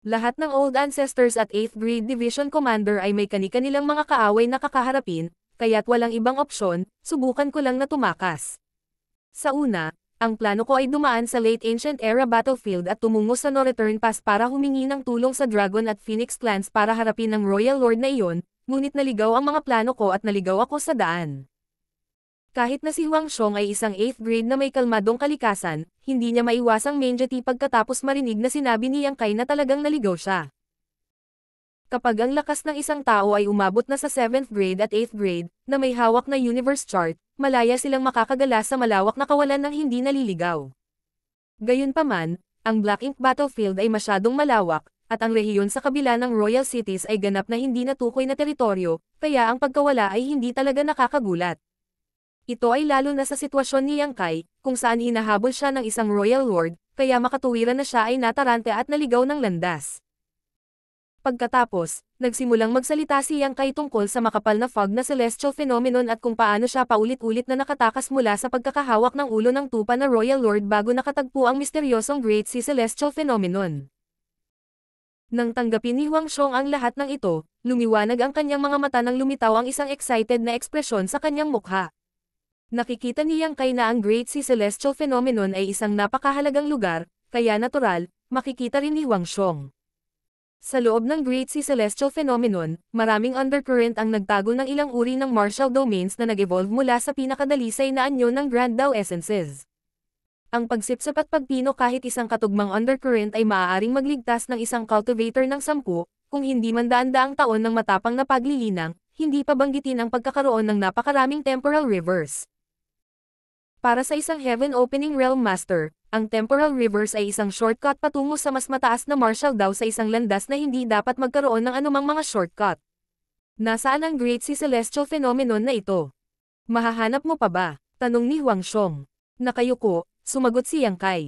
Lahat ng Old Ancestors at 8th Grade Division Commander ay may kani-kanilang mga kaaway na kakaharapin, kaya't walang ibang opsyon, subukan ko lang na tumakas. Sa una, ang plano ko ay dumaan sa Late Ancient Era battlefield at tumungo sa No Return Pass para humingi ng tulong sa Dragon at Phoenix clans para harapin ang Royal Lord na iyon, ngunit naligaw ang mga plano ko at naligaw ako sa daan. Kahit na si Huang Xiong ay isang 8th grade na may kalmadong kalikasan, hindi niya maiwasang menjeti pagkatapos marinig na sinabi ni Yang Kai na talagang naligaw siya. Kapag ang lakas ng isang tao ay umabot na sa 7th grade at 8th grade, na may hawak na universe chart, malaya silang makakagala sa malawak na kawalan ng hindi naliligaw. Gayunpaman, ang Black Ink Battlefield ay masyadong malawak, at ang rehiyon sa kabila ng Royal Cities ay ganap na hindi natukoy na teritoryo, kaya ang pagkawala ay hindi talaga nakakagulat. Ito ay lalo na sa sitwasyon ni Yang Kai, kung saan hinahabol siya ng isang royal lord, kaya makatuwiran na siya ay natarante at naligaw ng landas. Pagkatapos, nagsimulang magsalita si Yang Kai tungkol sa makapal na fog na celestial phenomenon at kung paano siya paulit-ulit na nakatakas mula sa pagkakahawak ng ulo ng tupa na Royal Lord bago nakatagpo ang misteryosong Great Sea Celestial Phenomenon. Nang tanggapin ni Huang Xiong ang lahat ng ito, lumiwanag ang kanyang mga mata nang lumitaw ang isang excited na ekspresyon sa kanyang mukha. Nakikita niyang kay na ang Great Sea Celestial Phenomenon ay isang napakahalagang lugar, kaya natural, makikita rin ni Huang Xiong. Sa loob ng Great Sea Celestial Phenomenon, maraming undercurrent ang nagtago ng ilang uri ng martial domains na nag-evolve mula sa pinakadalisay na anyo ng Grand Dao Essences. Ang pagsipsap at pagpino kahit isang katugmang undercurrent ay maaaring magligtas ng isang cultivator ng sampu, kung hindi man daan-daang taon ng matapang na paglilinang, hindi pa banggitin ang pagkakaroon ng napakaraming temporal rivers. Para sa isang Heaven Opening Realm Master, ang Temporal Rivers ay isang shortcut patungo sa mas mataas na martial daw sa isang landas na hindi dapat magkaroon ng anumang mga shortcut. Nasaan ang Great Sea Celestial Phenomenon na ito? Mahahanap mo pa ba? Tanong ni Huang Xiong. Nakayuko, sumagot si Yang Kai.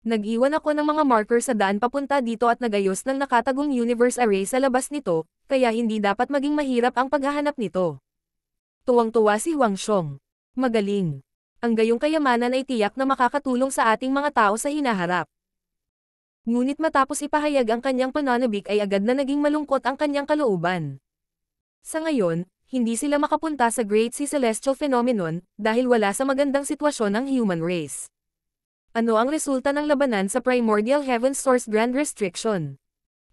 Nag-iwan ako ng mga marker sa daan papunta dito at nagayos ng nakatagong universe array sa labas nito, kaya hindi dapat maging mahirap ang paghahanap nito. Tuwang-tuwa si Huang Xiong. Magaling. Ang gayong kayamanan ay tiyak na makakatulong sa ating mga tao sa hinaharap. Ngunit matapos ipahayag ang kanyang pananabik ay agad na naging malungkot ang kanyang kalooban. Sa ngayon, hindi sila makapunta sa Great Sea Celestial Phenomenon dahil wala sa magandang sitwasyon ang human race. Ano ang resulta ng labanan sa Primordial Heaven Source Grand Restriction?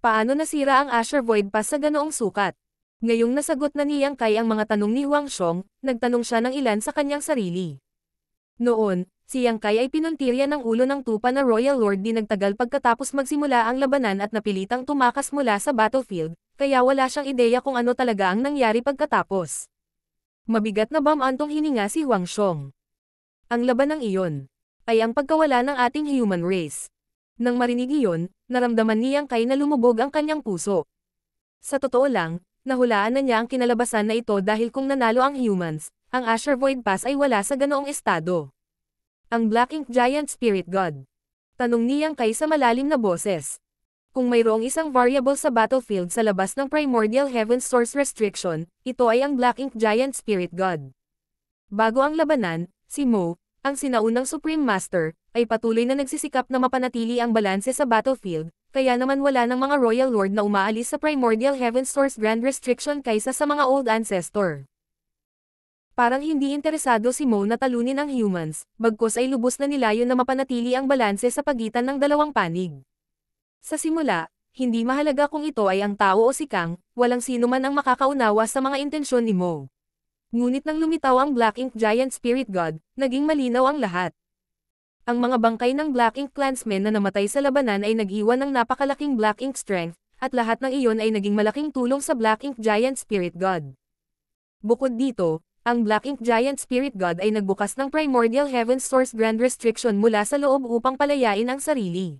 Paano nasira ang Asher Void Pass sa ganoong sukat? Ngayong nasagot na niyang kay ang mga tanong ni Huang Xiong, nagtanong siya ng ilan sa kanyang sarili. Noon, si Yang Kai ay pinuntirya ng ulo ng tupa na Royal Lord di nagtagal pagkatapos magsimula ang labanan at napilitang tumakas mula sa battlefield, kaya wala siyang ideya kung ano talaga ang nangyari pagkatapos. Mabigat na bam antong hininga si Huang Xiong. Ang labanang iyon, ay ang pagkawala ng ating human race. Nang marinig iyon, naramdaman niyang kay na lumubog ang kanyang puso. Sa totoo lang, nahulaan na niya ang kinalabasan na ito dahil kung nanalo ang humans, ang Asher Void Pass ay wala sa ganoong estado. Ang Black Ink Giant Spirit God. Tanong niyang kay sa malalim na boses. Kung mayroong isang variable sa battlefield sa labas ng Primordial Heaven Source Restriction, ito ay ang Black Ink Giant Spirit God. Bago ang labanan, si Mo, ang sinaunang Supreme Master, ay patuloy na nagsisikap na mapanatili ang balanse sa battlefield, kaya naman wala ng mga Royal Lord na umaalis sa Primordial Heaven Source Grand Restriction kaysa sa mga Old Ancestor. Parang hindi interesado si Mo na talunin ang humans, bagkos ay lubos na nilayon na mapanatili ang balanse sa pagitan ng dalawang panig. Sa simula, hindi mahalaga kung ito ay ang tao o si Kang, walang sino man ang makakaunawa sa mga intensyon ni Mo. Ngunit nang lumitaw ang Black Ink Giant Spirit God, naging malinaw ang lahat. Ang mga bangkay ng Black Ink clansmen na namatay sa labanan ay nag-iwan ng napakalaking Black Ink strength, at lahat ng iyon ay naging malaking tulong sa Black Ink Giant Spirit God. Bukod dito, ang Black Ink Giant Spirit God ay nagbukas ng Primordial Heaven Source Grand Restriction mula sa loob upang palayain ang sarili.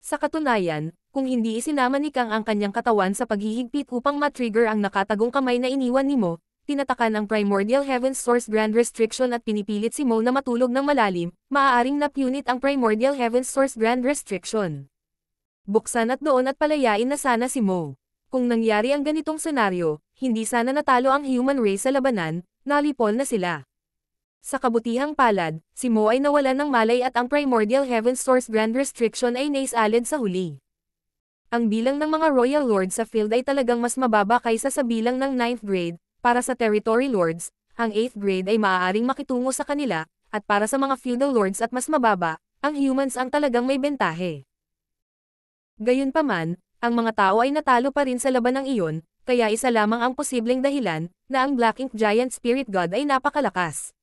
Sa katunayan, kung hindi isinama ni Kang ang kanyang katawan sa paghihigpit upang matrigger ang nakatagong kamay na iniwan ni Mo, tinatakan ang Primordial Heaven Source Grand Restriction at pinipilit si Mo na matulog ng malalim, maaaring napunit ang Primordial Heaven Source Grand Restriction. Buksan at doon at palayain na sana si Mo. Kung nangyari ang ganitong senaryo, hindi sana natalo ang human race sa labanan, nalipol na sila. Sa kabutihang palad, si Mo ay nawalan ng malay at ang Primordial Heaven Source Grand Restriction ay naisalid sa huli. Ang bilang ng mga Royal Lords sa field ay talagang mas mababa kaysa sa bilang ng 9th grade, para sa Territory Lords, ang 8th grade ay maaaring makitungo sa kanila, at para sa mga Feudal Lords at mas mababa, ang humans ang talagang may bentahe. Gayunpaman, ang mga tao ay natalo pa rin sa labanang iyon, kaya isa lamang ang posibleng dahilan, na ang Black Ink Giant Spirit God ay napakalakas.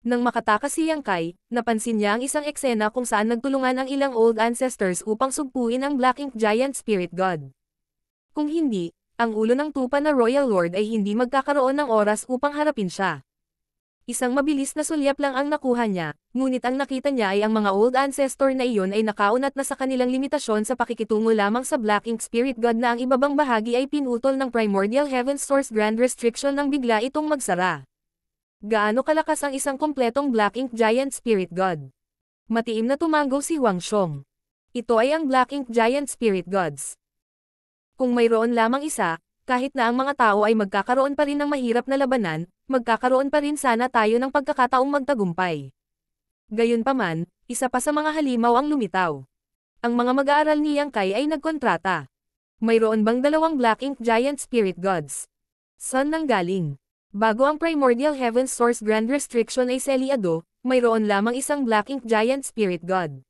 Nang makatakas si Yang Kai, napansin niya ang isang eksena kung saan nagtulungan ang ilang old ancestors upang sugpuin ang Black Ink Giant Spirit God. Kung hindi, ang ulo ng tupa na Royal Lord ay hindi magkakaroon ng oras upang harapin siya. Isang mabilis na sulyap lang ang nakuha niya, ngunit ang nakita niya ay ang mga old ancestor na iyon ay nakaunat na sa kanilang limitasyon sa pakikitungo lamang sa Black Ink Spirit God na ang ibabang bahagi ay pinutol ng Primordial Heaven Source Grand Restriction nang bigla itong magsara. Gaano kalakas ang isang kompletong Black Ink Giant Spirit God? Matiim na tumango si Huang Xiong. Ito ay ang Black Ink Giant Spirit Gods. Kung mayroon lamang isa, kahit na ang mga tao ay magkakaroon pa rin ng mahirap na labanan, magkakaroon pa rin sana tayo ng pagkakataong magtagumpay. Gayunpaman, isa pa sa mga halimaw ang lumitaw. Ang mga mag-aaral ni Yang Kai ay nagkontrata. Mayroon bang dalawang Black Ink Giant Spirit Gods? Saan nang galing? Bago ang Primordial Heaven Source Grand Restriction ay seliado, mayroon lamang isang Black Ink Giant Spirit God.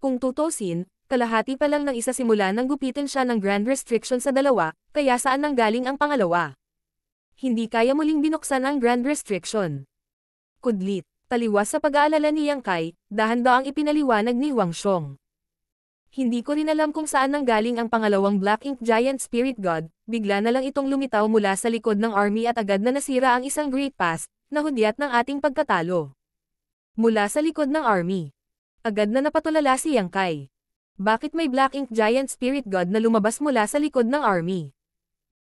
Kung tutusin, kalahati pa lang ng isa simula nang gupitin siya ng Grand Restriction sa dalawa, kaya saan nang galing ang pangalawa? Hindi kaya muling binuksan ang Grand Restriction. Kudlit, taliwas sa pag-aalala ni Yang Kai, dahan-daang ipinaliwanag ni Huang Xiong. Hindi ko rin alam kung saan nanggaling ang pangalawang Black Ink Giant Spirit God, bigla na lang itong lumitaw mula sa likod ng army at agad na nasira ang isang Great Pass, na hudyat ng ating pagkatalo. Mula sa likod ng army. Agad na napatulala si Yang Kai. Bakit may Black Ink Giant Spirit God na lumabas mula sa likod ng army?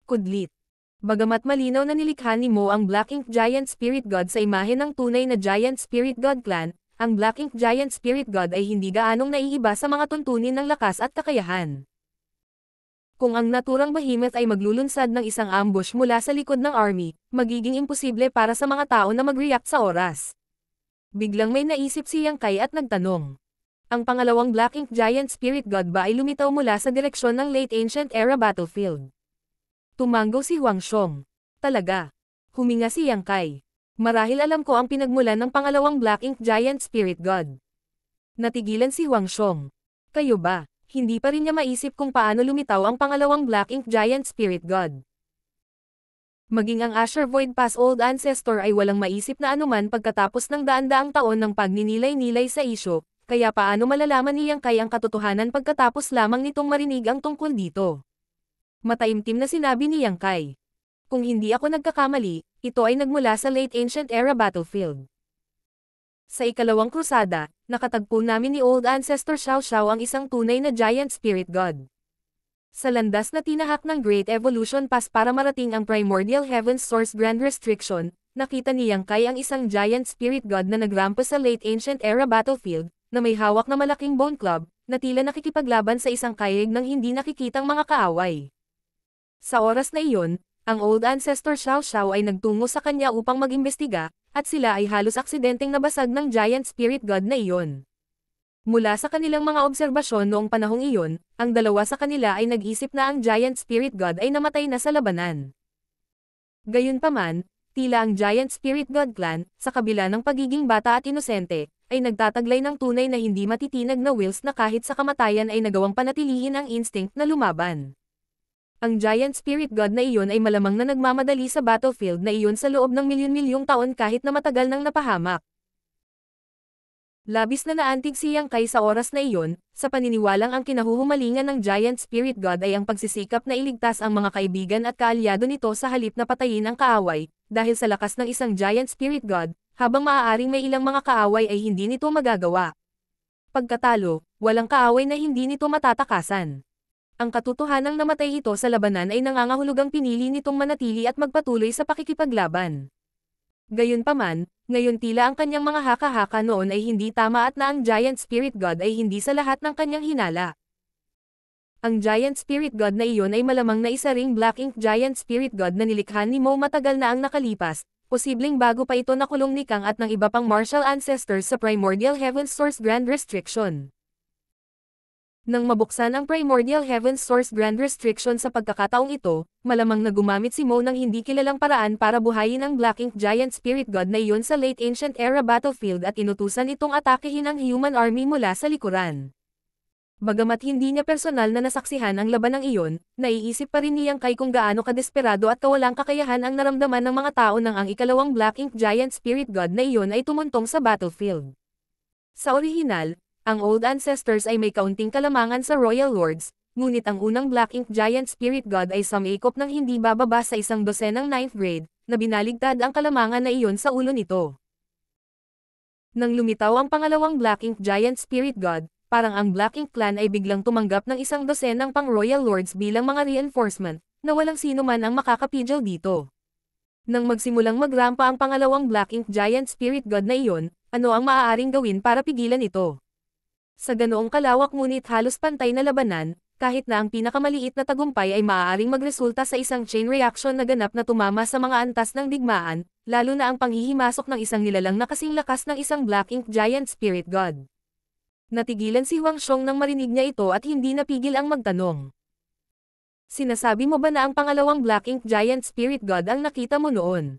Kudlit. Bagamat malinaw na nilikha ni Mo ang Black Ink Giant Spirit God sa imahe ng tunay na Giant Spirit God clan, ang Black Ink Giant Spirit God ay hindi gaanong naiiba sa mga tuntunin ng lakas at kakayahan. Kung ang naturang behemoth ay maglulunsad ng isang ambush mula sa likod ng army, magiging imposible para sa mga tao na mag-react sa oras. Biglang may naisip si Yang Kai at nagtanong. Ang pangalawang Black Ink Giant Spirit God ba ay lumitaw mula sa direksyon ng late ancient era battlefield? Tumango si Huang Xiong. Talaga. Huminga si Yang Kai. Marahil alam ko ang pinagmulan ng pangalawang Black Ink Giant Spirit God. Natigilan si Huang Xiong. Kayo ba? Hindi pa rin niya maisip kung paano lumitaw ang pangalawang Black Ink Giant Spirit God. Maging ang Asher Void Pass Old Ancestor ay walang maisip na anuman pagkatapos ng daan-daang taon ng pagninilay-nilay sa isyo, kaya paano malalaman niyang kay ang katotohanan pagkatapos lamang nitong marinig ang tungkol dito. Mataimtim na sinabi ni Yang Kai. Kung hindi ako nagkakamali, ito ay nagmula sa late ancient era battlefield. Sa ikalawang krusada, nakatagpo namin ni Old Ancestor Xiao Xiao ang isang tunay na giant spirit god. Sa landas na tinahak ng Great Evolution Pass para marating ang Primordial Heaven's Source Grand Restriction, nakita ni Yang Kai ang isang giant spirit god na nagrampa sa late ancient era battlefield, na may hawak na malaking bone club, na tila nakikipaglaban sa isang kayig ng hindi nakikitang mga kaaway. Sa oras na iyon, ang Old Ancestor Xiao Xiao ay nagtungo sa kanya upang mag-imbestiga, at sila ay halos aksidenteng nabasag ng giant spirit god na iyon. Mula sa kanilang mga obserbasyon noong panahong iyon, ang dalawa sa kanila ay nag-isip na ang giant spirit god ay namatay na sa labanan. Gayunpaman, tila ang giant spirit god clan, sa kabila ng pagiging bata at inosente, ay nagtataglay ng tunay na hindi matitinag na wills na kahit sa kamatayan ay nagawang panatilihin ang instinct na lumaban. Ang giant spirit god na iyon ay malamang na nagmamadali sa battlefield na iyon sa loob ng milyon-milyong taon kahit na matagal nang napahamak. Labis na naantig si Yang Kai sa oras na iyon, sa paniniwalang ang kinahuhumalingan ng giant spirit god ay ang pagsisikap na iligtas ang mga kaibigan at kaalyado nito sa halip na patayin ang kaaway, dahil sa lakas ng isang giant spirit god, habang maaaring may ilang mga kaaway ay hindi nito magagawa. Pagkatalo, walang kaaway na hindi nito matatakasan. Ang katotohanang namatay ito sa labanan ay nangangahulugang pinili nitong manatili at magpatuloy sa pakikipaglaban. Gayunpaman, ngayon tila ang kanyang mga haka-haka noon ay hindi tama at na ang Giant Spirit God ay hindi sa lahat ng kanyang hinala. Ang Giant Spirit God na iyon ay malamang na isa ring Black Ink Giant Spirit God na nilikha ni Mo matagal na ang nakalipas, posibleng bago pa ito nakulong ni Kang at ng iba pang martial ancestors sa Primordial Heaven's Source Grand Restriction. Nang mabuksan ang Primordial Heaven's Source Grand Restriction sa pagkakataong ito, malamang na gumamit si Mo ng hindi kilalang paraan para buhayin ang Black Ink Giant Spirit God na iyon sa late ancient era battlefield at inutusan itong atakehin ang human army mula sa likuran. Bagamat hindi niya personal na nasaksihan ang labanang iyon, naiisip pa rin niyang kay kung gaano kadesperado at kawalang kakayahan ang naramdaman ng mga tao nang ang ikalawang Black Ink Giant Spirit God na iyon ay tumuntong sa battlefield. Sa orihinal, ang Old Ancestors ay may kaunting kalamangan sa Royal Lords, ngunit ang unang Black Ink Giant Spirit God ay samikop ng hindi bababa sa isang dosenang 9th grade, na binaligtad ang kalamangan na iyon sa ulo nito. Nang lumitaw ang pangalawang Black Ink Giant Spirit God, parang ang Black Ink clan ay biglang tumanggap ng isang dosenang pang Royal Lords bilang mga reinforcement, na walang sino man ang makakapigil dito. Nang magsimulang magrampa ang pangalawang Black Ink Giant Spirit God na iyon, ano ang maaaring gawin para pigilan ito? Sa ganoong kalawak ngunit halos pantay na labanan, kahit na ang pinakamaliit na tagumpay ay maaaring magresulta sa isang chain reaction na ganap na tumama sa mga antas ng digmaan, lalo na ang panghihimasok ng isang nilalang na kasing lakas ng isang Black Ink Giant Spirit God. Natigilan si Huang Xiong nang marinig niya ito at hindi napigil ang magtanong. Sinasabi mo ba na ang pangalawang Black Ink Giant Spirit God ang nakita mo noon?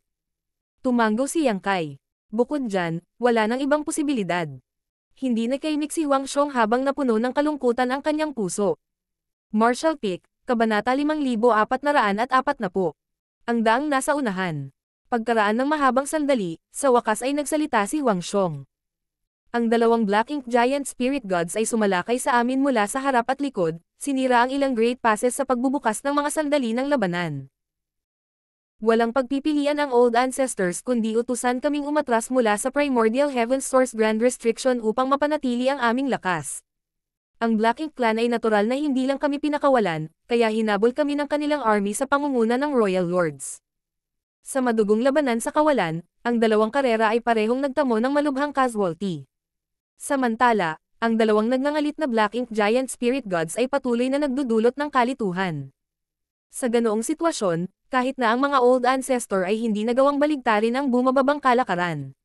Tumango si Yang Kai. Bukod dyan, wala nang ibang posibilidad hindi nakaimik si Huang Xiong habang napuno ng kalungkutan ang kanyang puso. Marshall Peak, Kabanata 5440 po. Ang daang nasa unahan. Pagkaraan ng mahabang sandali, sa wakas ay nagsalita si Huang Xiong. Ang dalawang Black Ink Giant Spirit Gods ay sumalakay sa amin mula sa harap at likod, sinira ang ilang Great Passes sa pagbubukas ng mga sandali ng labanan. Walang pagpipilian ang Old Ancestors kundi utusan kaming umatras mula sa Primordial Heaven Source Grand Restriction upang mapanatili ang aming lakas. Ang Black Ink Clan ay natural na hindi lang kami pinakawalan, kaya hinabol kami ng kanilang army sa pangunguna ng Royal Lords. Sa madugong labanan sa kawalan, ang dalawang karera ay parehong nagtamo ng malubhang casualty. Samantala, ang dalawang nagngangalit na Black Ink Giant Spirit Gods ay patuloy na nagdudulot ng kalituhan. Sa ganoong sitwasyon, kahit na ang mga Old Ancestor ay hindi nagawang baligtarin ang bumababang kalakaran.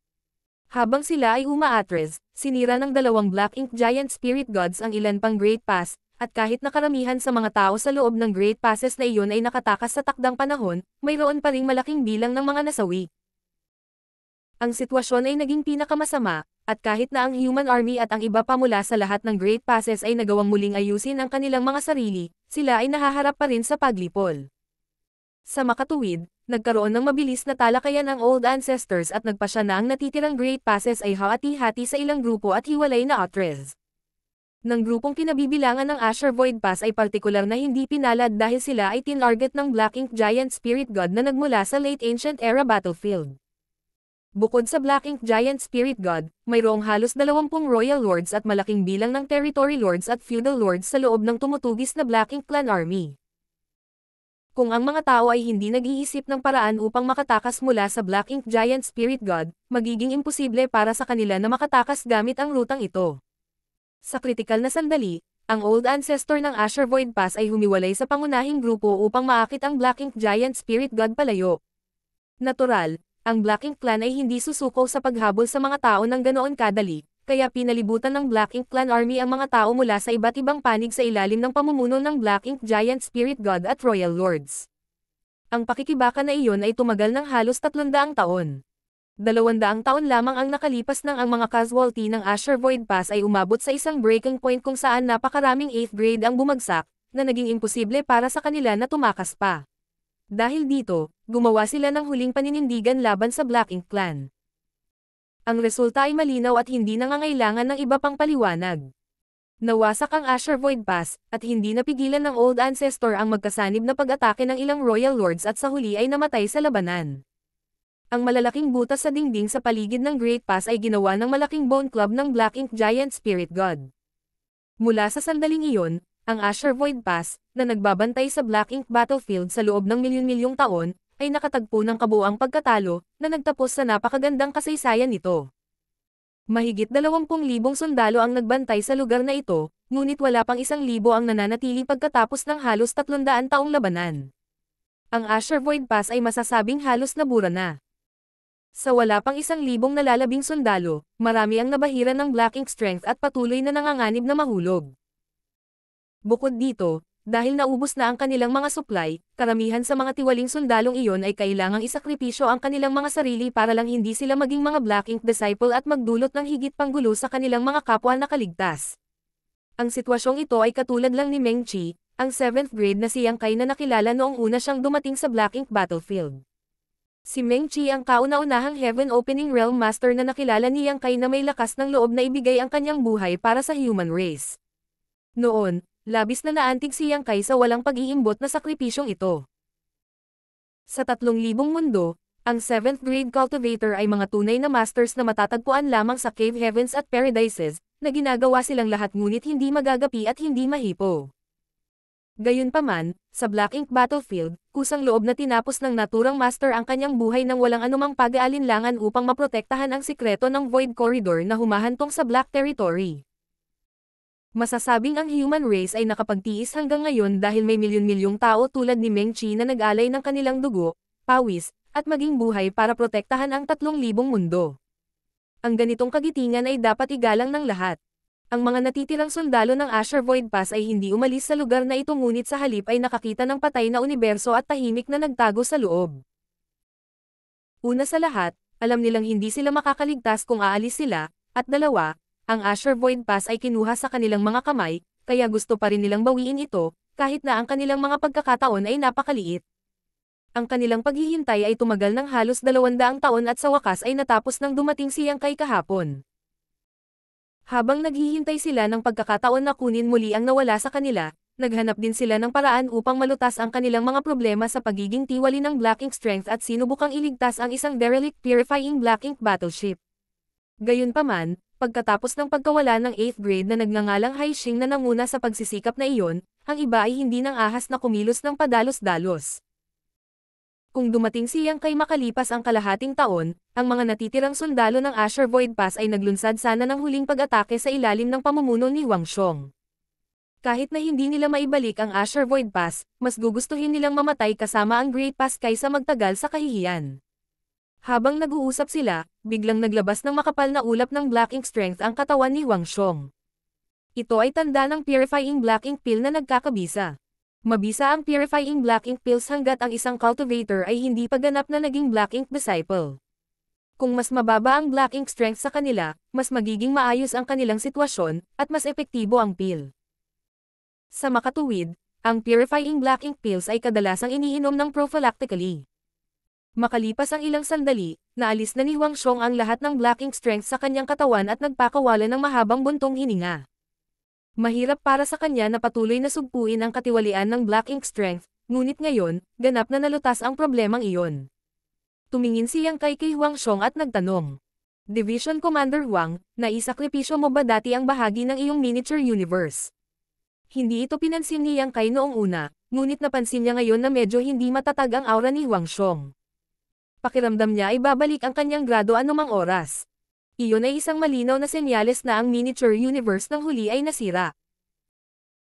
Habang sila ay umaatres, sinira ng dalawang Black Ink Giant Spirit Gods ang ilan pang Great Pass, at kahit na karamihan sa mga tao sa loob ng Great Passes na iyon ay nakatakas sa takdang panahon, mayroon pa ring malaking bilang ng mga nasawi. Ang sitwasyon ay naging pinakamasama, at kahit na ang Human Army at ang iba pa mula sa lahat ng Great Passes ay nagawang muling ayusin ang kanilang mga sarili, sila ay nahaharap pa rin sa paglipol. Sa makatuwid, nagkaroon ng mabilis na talakayan ang Old Ancestors at nagpasya na ang natitirang Great Passes ay hati-hati sa ilang grupo at hiwalay na Otres ng grupong kinabibilangan ng Asher Void Pass ay partikular na hindi pinalad dahil sila ay tinarget ng Black Ink Giant Spirit God na nagmula sa late ancient era battlefield. Bukod sa Black Ink Giant Spirit God, mayroong halos 20 Royal Lords at malaking bilang ng Territory Lords at Feudal Lords sa loob ng tumutugis na Black Ink Clan Army. Kung ang mga tao ay hindi nag-iisip ng paraan upang makatakas mula sa Black Ink Giant Spirit God, magiging imposible para sa kanila na makatakas gamit ang rutang ito. Sa kritikal na sandali, ang Old Ancestor ng Asher Void Pass ay humiwalay sa pangunahing grupo upang maakit ang Black Ink Giant Spirit God palayo. Natural, ang Black Ink Clan ay hindi susuko sa paghabol sa mga tao ng ganoon kadali, kaya pinalibutan ng Black Ink Clan Army ang mga tao mula sa iba't ibang panig sa ilalim ng pamumuno ng Black Ink Giant Spirit God at Royal Lords. Ang pakikibaka na iyon ay tumagal ng halos 300 taon. Dalawandaang taon lamang ang nakalipas nang ang mga casualty ng Asher Void Pass ay umabot sa isang breaking point kung saan napakaraming 8th grade ang bumagsak, na naging imposible para sa kanila na tumakas pa. Dahil dito, gumawa sila ng huling paninindigan laban sa Black Ink Clan. Ang resulta ay malinaw at hindi nangangailangan ng iba pang paliwanag. Nawasak ang Asher Void Pass, at hindi napigilan ng Old Ancestor ang magkasanib na pag-atake ng ilang Royal Lords at sa huli ay namatay sa labanan. Ang malalaking butas sa dingding sa paligid ng Great Pass ay ginawa ng malaking bone club ng Black Ink Giant Spirit God. Mula sa sandaling iyon, ang Asher Void Pass, na nagbabantay sa Black Ink battlefield sa loob ng milyon-milyong taon, ay nakatagpo ng kabuang pagkatalo, na nagtapos sa napakagandang kasaysayan nito. Mahigit 20,000 sundalo ang nagbantay sa lugar na ito, ngunit wala pang isang libo ang nananatili pagkatapos ng halos 300 taong labanan. Ang Asher Void Pass ay masasabing halos nabura na. Sa wala pang isang libong nalalabing sundalo, marami ang nabahira ng Black Ink Strength at patuloy na nanganganib na mahulog. Bukod dito, dahil naubos na ang kanilang mga supply, karamihan sa mga tiwaling sundalong iyon ay kailangang isakripisyo ang kanilang mga sarili para lang hindi sila maging mga Black Ink disciple at magdulot ng higit pang gulo sa kanilang mga kapwa na kaligtas. Ang sitwasyong ito ay katulad lang ni Meng Chi, ang 7th grade na siyang kay na nakilala noong una siyang dumating sa Black Ink battlefield. Si Meng Chi ang kauna-unahang Heaven Opening Realm Master na nakilala ni Yang Kai na may lakas ng loob na ibigay ang kanyang buhay para sa human race. Noon, labis na naantig si Yang Kai sa walang pag-iimbot na sakripisyong ito. Sa tatlong libong mundo, ang 7th grade cultivator ay mga tunay na masters na matatagpuan lamang sa cave heavens at paradises, na ginagawa silang lahat ngunit hindi magagapi at hindi mahipo. Gayunpaman, sa Black Ink Battlefield, kusang loob na tinapos ng naturang master ang kanyang buhay nang walang anumang pag-aalinlangan upang maprotektahan ang sikreto ng Void Corridor na humahantong sa Black Territory. Masasabing ang human race ay nakapagtiis hanggang ngayon dahil may milyon-milyong tao tulad ni Meng Chi na nag-alay ng kanilang dugo, pawis, at maging buhay para protektahan ang tatlong libong mundo. Ang ganitong kagitingan ay dapat igalang ng lahat. Ang mga natitirang sundalo ng Asher Void Pass ay hindi umalis sa lugar na ito ngunit sa halip ay nakakita ng patay na universo at tahimik na nagtago sa loob. Una sa lahat, alam nilang hindi sila makakaligtas kung aalis sila, at dalawa, ang Asher Void Pass ay kinuha sa kanilang mga kamay, kaya gusto pa rin nilang bawiin ito, kahit na ang kanilang mga pagkakataon ay napakaliit. Ang kanilang paghihintay ay tumagal ng halos dalawandaang taon at sa wakas ay natapos nang dumating siyang kay kahapon. Habang naghihintay sila ng pagkakataon na kunin muli ang nawala sa kanila, naghanap din sila ng paraan upang malutas ang kanilang mga problema sa pagiging tiwali ng Black Ink Strength at sinubukang iligtas ang isang derelict purifying Black Ink battleship. Gayunpaman, pagkatapos ng pagkawala ng 8th grade na nagngangalang Haishing na nanguna sa pagsisikap na iyon, ang iba ay hindi nang ahas na kumilos ng padalos-dalos. Kung dumating siyang kay makalipas ang kalahating taon, ang mga natitirang sundalo ng Asher Void Pass ay naglunsad sana ng huling pag-atake sa ilalim ng pamumuno ni Wang Xiong. Kahit na hindi nila maibalik ang Asher Void Pass, mas gugustuhin nilang mamatay kasama ang Great Pass kaysa magtagal sa kahihiyan. Habang nag-uusap sila, biglang naglabas ng makapal na ulap ng Black Ink Strength ang katawan ni Wang Xiong. Ito ay tanda ng Purifying Black Ink Pill na nagkakabisa. Mabisa ang Purifying Black Ink Pills hanggat ang isang cultivator ay hindi pa ganap na naging Black Ink Disciple. Kung mas mababa ang Black Ink Strength sa kanila, mas magiging maayos ang kanilang sitwasyon, at mas epektibo ang pill. Sa makatuwid, ang Purifying Black Ink Pills ay kadalasang iniinom ng prophylactically. Makalipas ang ilang sandali, naalis na ni Huang Xiong ang lahat ng Black Ink Strength sa kanyang katawan at nagpakawala ng mahabang buntong hininga. Mahirap para sa kanya na patuloy na sugpuin ang katiwalian ng Black Ink Strength, ngunit ngayon, ganap na nalutas ang problemang iyon. Tumingin siyang kay kay Huang Xiong at nagtanong. Division Commander Huang, naisakripisyo mo ba dati ang bahagi ng iyong miniature universe? Hindi ito pinansin ni Yang Kai noong una, ngunit napansin niya ngayon na medyo hindi matatag ang aura ni Huang Xiong pakiramdam niya ay babalik ang kanyang grado anumang oras. Iyon ay isang malinaw na senyales na ang miniature universe ng huli ay nasira.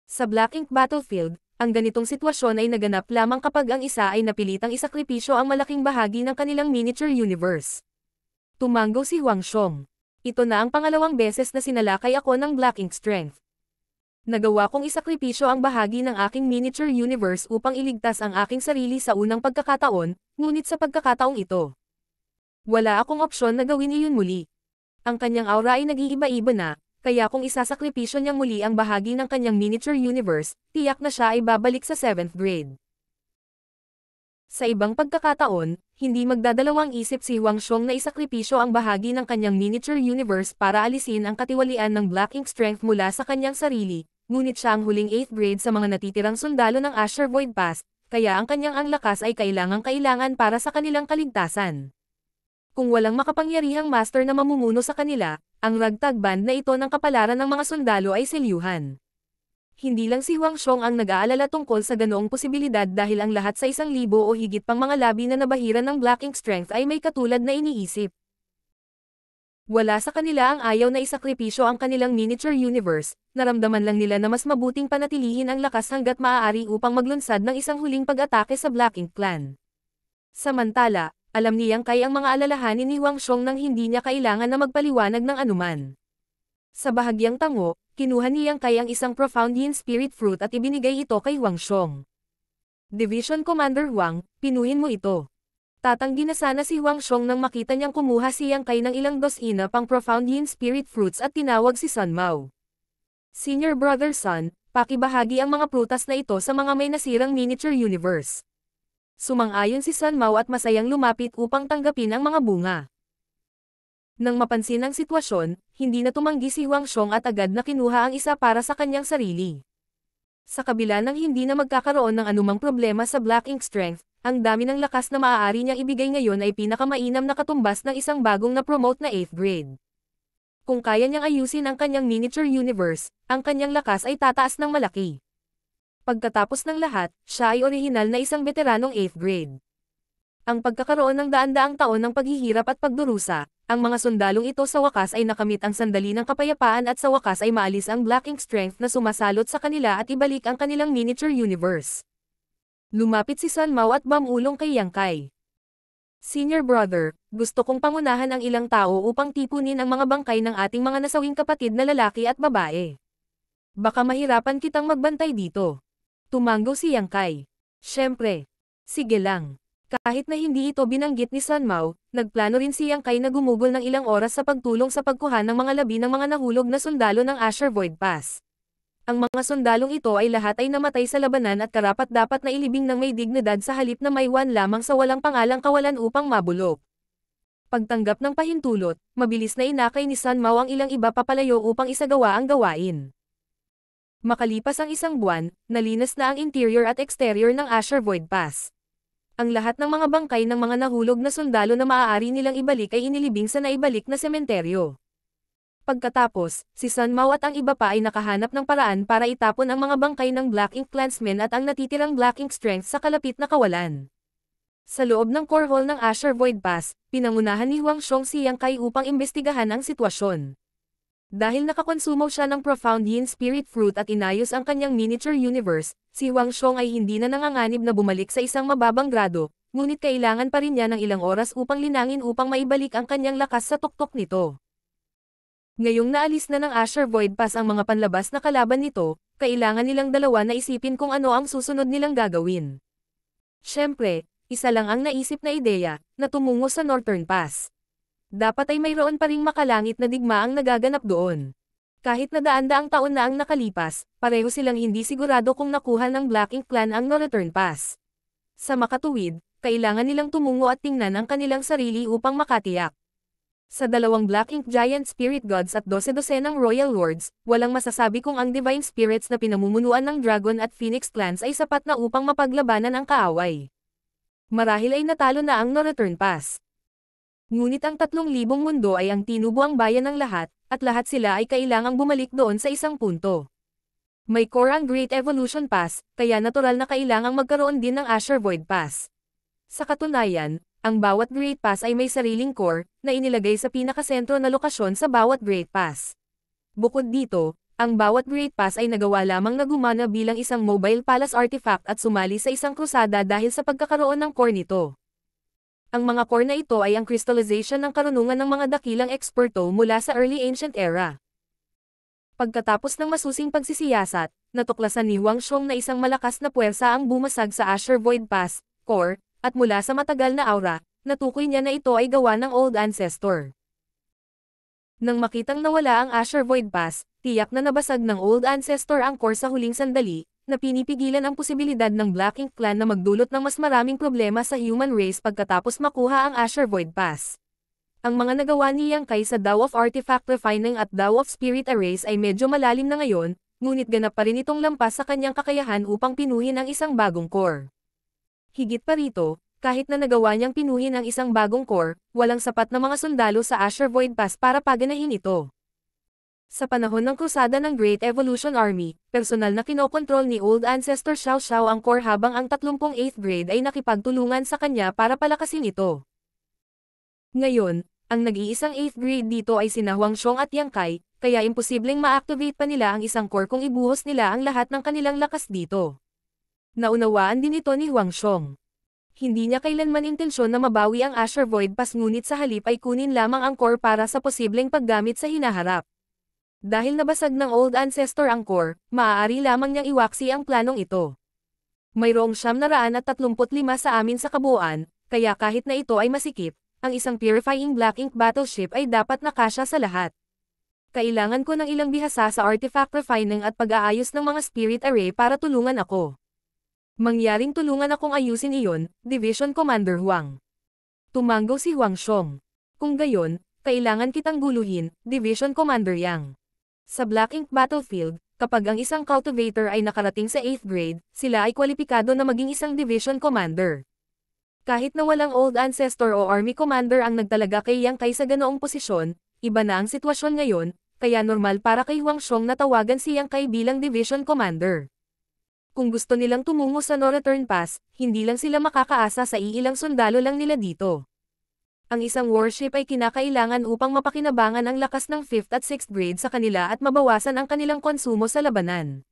Sa Black Ink Battlefield, ang ganitong sitwasyon ay naganap lamang kapag ang isa ay napilitang isakripisyo ang malaking bahagi ng kanilang miniature universe. Tumango si Huang Xiong. Ito na ang pangalawang beses na sinalakay ako ng Black Ink Strength. Nagawa kong isakripisyo ang bahagi ng aking miniature universe upang iligtas ang aking sarili sa unang pagkakataon, ngunit sa pagkakataong ito. Wala akong opsyon na gawin iyon muli. Ang kanyang aura ay nag-iiba-iba na, kaya kung isasakripisyo niyang muli ang bahagi ng kanyang miniature universe, tiyak na siya ay babalik sa 7th grade. Sa ibang pagkakataon, hindi magdadalawang isip si Huang Xiong na isakripisyo ang bahagi ng kanyang miniature universe para alisin ang katiwalian ng Black Ink Strength mula sa kanyang sarili, ngunit siya ang huling 8th grade sa mga natitirang sundalo ng Asher Void Pass, kaya ang kanyang ang lakas ay kailangang-kailangan para sa kanilang kaligtasan. Kung walang makapangyarihang master na mamumuno sa kanila, ang ragtag band na ito ng kapalaran ng mga sundalo ay selyuhan. Hindi lang si Huang Xiong ang nag-aalala tungkol sa ganoong posibilidad dahil ang lahat sa isang libo o higit pang mga labi na nabahiran ng Black Ink Strength ay may katulad na iniisip. Wala sa kanila ang ayaw na isakripisyo ang kanilang miniature universe, naramdaman lang nila na mas mabuting panatilihin ang lakas hanggat maaari upang maglunsad ng isang huling pag-atake sa Black Ink Clan. Samantala, alam niyang kay ang mga alalahanin ni Huang Xiong nang hindi niya kailangan na magpaliwanag ng anuman. Sa bahagyang tango, kinuha niyang kay ang isang profound yin spirit fruit at ibinigay ito kay Huang Xiong. Division Commander Huang, pinuhin mo ito. Tatanggi na sana si Huang Xiong nang makita niyang kumuha si Yang Kai ng ilang dosina pang Profound Yin Spirit Fruits at tinawag si Sun Mao. Senior Brother Sun, pakibahagi ang mga prutas na ito sa mga may nasirang miniature universe. Sumang-ayon si Sun Mao at masayang lumapit upang tanggapin ang mga bunga. Nang mapansin ang sitwasyon, hindi na tumanggi si Huang Xiong at agad na kinuha ang isa para sa kanyang sarili. Sa kabila ng hindi na magkakaroon ng anumang problema sa Black Ink Strength, ang dami ng lakas na maaari niyang ibigay ngayon ay pinakamainam na katumbas ng isang bagong na-promote na 8th grade. Kung kaya niyang ayusin ang kanyang miniature universe, ang kanyang lakas ay tataas ng malaki. Pagkatapos ng lahat, siya ay orihinal na isang veteranong 8th grade. Ang pagkakaroon ng daan-daang taon ng paghihirap at pagdurusa, ang mga sundalong ito sa wakas ay nakamit ang sandali ng kapayapaan at sa wakas ay maalis ang Black Ink Strength na sumasalot sa kanila at ibalik ang kanilang miniature universe. Lumapit si San Mao at bamulong kay Yang Kai. Senior brother, gusto kong pangunahan ang ilang tao upang tipunin ang mga bangkay ng ating mga nasawing kapatid na lalaki at babae. Baka mahirapan kitang magbantay dito. Tumango si Yang Kai. Siyempre. Sige lang. Kahit na hindi ito binanggit ni San Mao, nagplano rin si Yang Kai na gumugol ng ilang oras sa pagtulong sa pagkuha ng mga labi ng mga nahulog na sundalo ng Asher Void Pass. Ang mga sundalong ito ay lahat ay namatay sa labanan at karapat dapat na ilibing ng may dignidad sa halip na may wan lamang sa walang pangalang kawalan upang mabulok. Pagtanggap ng pahintulot, mabilis na inakay ni San Mao ang ilang iba papalayo upang isagawa ang gawain. Makalipas ang isang buwan, nalinas na ang interior at exterior ng Asher Void Pass. Ang lahat ng mga bangkay ng mga nahulog na sundalo na maaari nilang ibalik ay inilibing sa naibalik na sementeryo. Pagkatapos, si Sun Mao at ang iba pa ay nakahanap ng paraan para itapon ang mga bangkay ng Black Ink Clansmen at ang natitirang Black Ink Strength sa kalapit na kawalan. Sa loob ng core hall ng Asher Void Pass, pinangunahan ni Huang Xiong si Yang Kai upang imbestigahan ang sitwasyon. Dahil nakakonsumo siya ng Profound Yin Spirit Fruit at inayos ang kanyang miniature universe, si Huang Xiong ay hindi na nanganganib na bumalik sa isang mababang grado, ngunit kailangan pa rin niya ng ilang oras upang linangin upang maibalik ang kanyang lakas sa tuktok nito. Ngayong naalis na ng Asher Void Pass ang mga panlabas na kalaban nito, kailangan nilang dalawa na isipin kung ano ang susunod nilang gagawin. Siyempre, isa lang ang naisip na ideya, na tumungo sa Northern Pass. Dapat ay mayroon pa ring makalangit na digma ang nagaganap doon. Kahit na daan-daang taon na ang nakalipas, pareho silang hindi sigurado kung nakuha ng Black Ink Clan ang Northern Pass. Sa makatuwid, kailangan nilang tumungo at tingnan ang kanilang sarili upang makatiyak. Sa dalawang Black Ink Giant Spirit Gods at dose-dosenang Royal Lords, walang masasabi kung ang Divine Spirits na pinamumunuan ng Dragon at Phoenix Clans ay sapat na upang mapaglabanan ang kaaway. Marahil ay natalo na ang no-return pass. Ngunit ang tatlong libong mundo ay ang tinubuang bayan ng lahat, at lahat sila ay kailangang bumalik doon sa isang punto. May core ang Great Evolution Pass, kaya natural na kailangang magkaroon din ng Asher Void Pass. Sa katunayan, ang bawat Great Pass ay may sariling core, na inilagay sa pinakasentro na lokasyon sa bawat Great Pass. Bukod dito, ang bawat Great Pass ay nagawa lamang na gumana bilang isang mobile palace artifact at sumali sa isang krusada dahil sa pagkakaroon ng core nito. Ang mga core na ito ay ang crystallization ng karunungan ng mga dakilang eksperto mula sa early ancient era. Pagkatapos ng masusing pagsisiyasat, natuklasan ni Huang Xiong na isang malakas na puwersa ang bumasag sa Asher Void Pass, core, at mula sa matagal na aura, natukoy niya na ito ay gawa ng Old Ancestor. Nang makitang nawala ang Asher Void Pass, tiyak na nabasag ng Old Ancestor ang core sa huling sandali, na pinipigilan ang posibilidad ng Black Ink Clan na magdulot ng mas maraming problema sa human race pagkatapos makuha ang Asher Void Pass. Ang mga nagawa ni Yang Kai sa Dow of Artifact Refining at Dow of Spirit Arrays ay medyo malalim na ngayon, ngunit ganap pa rin itong lampas sa kanyang kakayahan upang pinuhin ang isang bagong core. Higit pa rito, kahit na nagawa niyang pinuhin ang isang bagong core, walang sapat na mga sundalo sa Asher Void Pass para paganahin ito. Sa panahon ng krusada ng Great Evolution Army, personal na kinokontrol ni Old Ancestor Xiao Xiao ang core habang ang 38th grade ay nakipagtulungan sa kanya para palakasin ito. Ngayon, ang nag-iisang 8th grade dito ay sina Huang Xiong at Yang Kai, kaya imposibleng ma-activate pa nila ang isang core kung ibuhos nila ang lahat ng kanilang lakas dito. Naunawaan din ito ni Huang Xiong. Hindi niya kailanman intensyon na mabawi ang Asher Void Pass ngunit sa halip ay kunin lamang ang core para sa posibleng paggamit sa hinaharap. Dahil nabasag ng Old Ancestor ang core, maaari lamang niyang iwaksi ang planong ito. Mayroong siyam na raan at 35 sa amin sa kabuuan, kaya kahit na ito ay masikip, ang isang Purifying Black Ink Battleship ay dapat nakasya sa lahat. Kailangan ko ng ilang bihasa sa artifact refining at pag-aayos ng mga spirit array para tulungan ako. Mangyaring tulungan akong ayusin iyon, Division Commander Huang. Tumango si Huang Xiong. Kung gayon, kailangan kitang guluhin, Division Commander Yang. Sa Black Ink Battlefield, kapag ang isang cultivator ay nakarating sa 8th grade, sila ay kwalipikado na maging isang Division Commander. Kahit na walang Old Ancestor o Army Commander ang nagtalaga kay Yang Kai sa ganoong posisyon, iba na ang sitwasyon ngayon, kaya normal para kay Huang Xiong na tawagan si Yang Kai bilang Division Commander. Kung gusto nilang tumungo sa no-return pass, hindi lang sila makakaasa sa iilang sundalo lang nila dito. Ang isang warship ay kinakailangan upang mapakinabangan ang lakas ng 5th at 6th grade sa kanila at mabawasan ang kanilang konsumo sa labanan.